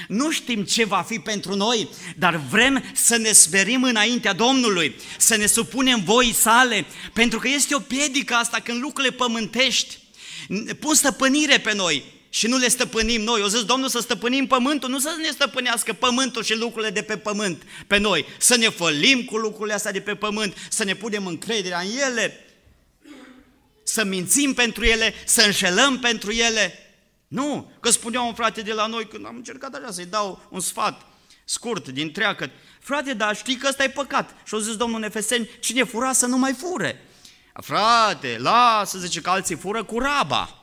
Nu știm ce va fi pentru noi, dar vrem să ne smerim înaintea Domnului, să ne supunem voii sale, pentru că este o piedică asta când lucrurile pământești pun stăpânire pe noi și nu le stăpânim noi. Eu zis, Domnul, să stăpânim pământul, nu să ne stăpânească pământul și lucrurile de pe pământ pe noi, să ne fălim cu lucrurile astea de pe pământ, să ne punem încrederea în ele, să mințim pentru ele, să înșelăm pentru ele. Nu, că spunea un frate de la noi, când am încercat așa să-i dau un sfat scurt din treacă, frate, dar știi că ăsta e păcat. Și au zis Domnul Nefeseni, cine fura să nu mai fure. Frate, lasă, zice că alții fură cu raba.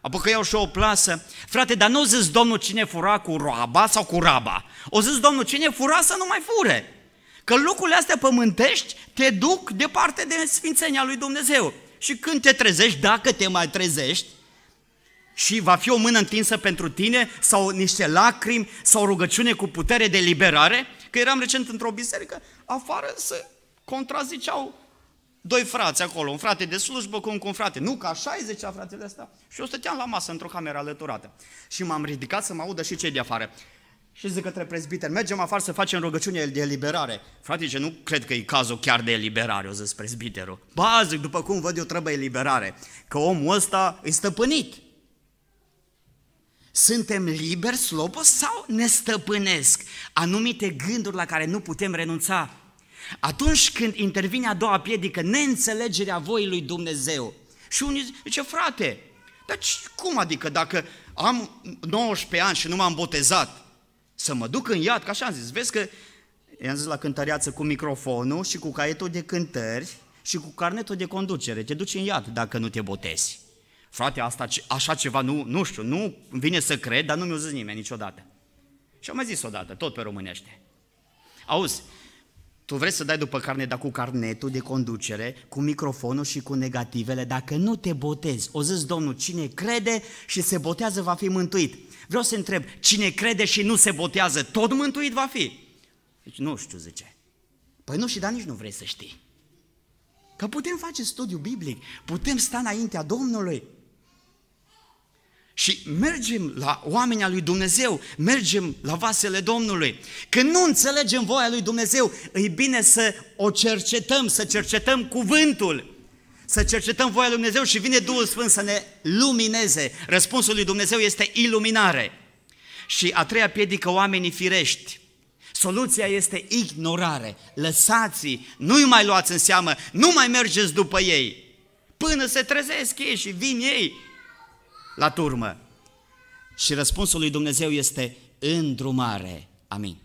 Apoi că iau și o plasă. Frate, dar nu zis Domnul cine fura cu roaba sau cu raba. O zis Domnul cine fura să nu mai fure. Că lucrurile astea pământești te duc departe de sfințenia lui Dumnezeu. Și când te trezești, dacă te mai trezești, și va fi o mână întinsă pentru tine sau niște lacrimi sau rugăciune cu putere de liberare, că eram recent într-o biserică, afară să contraziceau doi frați acolo, un frate de slujbă cu un frate. Nu, ca așa zicea fratele ăsta. Și eu stăteam la masă într-o cameră alăturată. Și m-am ridicat să mă audă și cei de afară. Și zic către prezbiter, mergem afară să facem rugăciune de eliberare. Frate, ce nu cred că e cazul chiar de eliberare, o zis prezbiterul. Ba, zic, după cum văd eu, trebuie eliberare. Că omul ăsta e stăpânit. Suntem liberi, slobos sau ne stăpânesc anumite gânduri la care nu putem renunța? Atunci când intervine a doua piedică, neînțelegerea voii lui Dumnezeu. Și unii zice, frate, dar cum adică dacă am 19 ani și nu m-am botezat, să mă duc în iad, ca așa am zis, vezi că i-am zis la cântăreață cu microfonul și cu caietul de cântări și cu carnetul de conducere, te duci în iad dacă nu te botezi. Frate, asta, așa ceva, nu, nu știu, nu vine să cred, dar nu mi-o zis nimeni niciodată. Și am mai zis odată, tot pe românește. Auzi, tu vrei să dai după carne, dar cu carnetul de conducere, cu microfonul și cu negativele, dacă nu te botezi, o zis Domnul, cine crede și se botează va fi mântuit. Vreau să întreb, cine crede și nu se botează, tot mântuit va fi? Deci nu știu, zice. Păi nu și dar nici nu vrei să știi. Că putem face studiu biblic, putem sta înaintea Domnului. Și mergem la oamenii lui Dumnezeu, mergem la vasele Domnului. Când nu înțelegem voia lui Dumnezeu, e bine să o cercetăm, să cercetăm cuvântul, să cercetăm voia lui Dumnezeu și vine Duhul Sfânt să ne lumineze. Răspunsul lui Dumnezeu este iluminare. Și a treia piedică, oamenii firești. Soluția este ignorare. Lăsați-i, nu-i mai luați în seamă, nu mai mergeți după ei. Până se trezesc ei și vin ei la turmă. Și răspunsul lui Dumnezeu este îndrumare. Amin.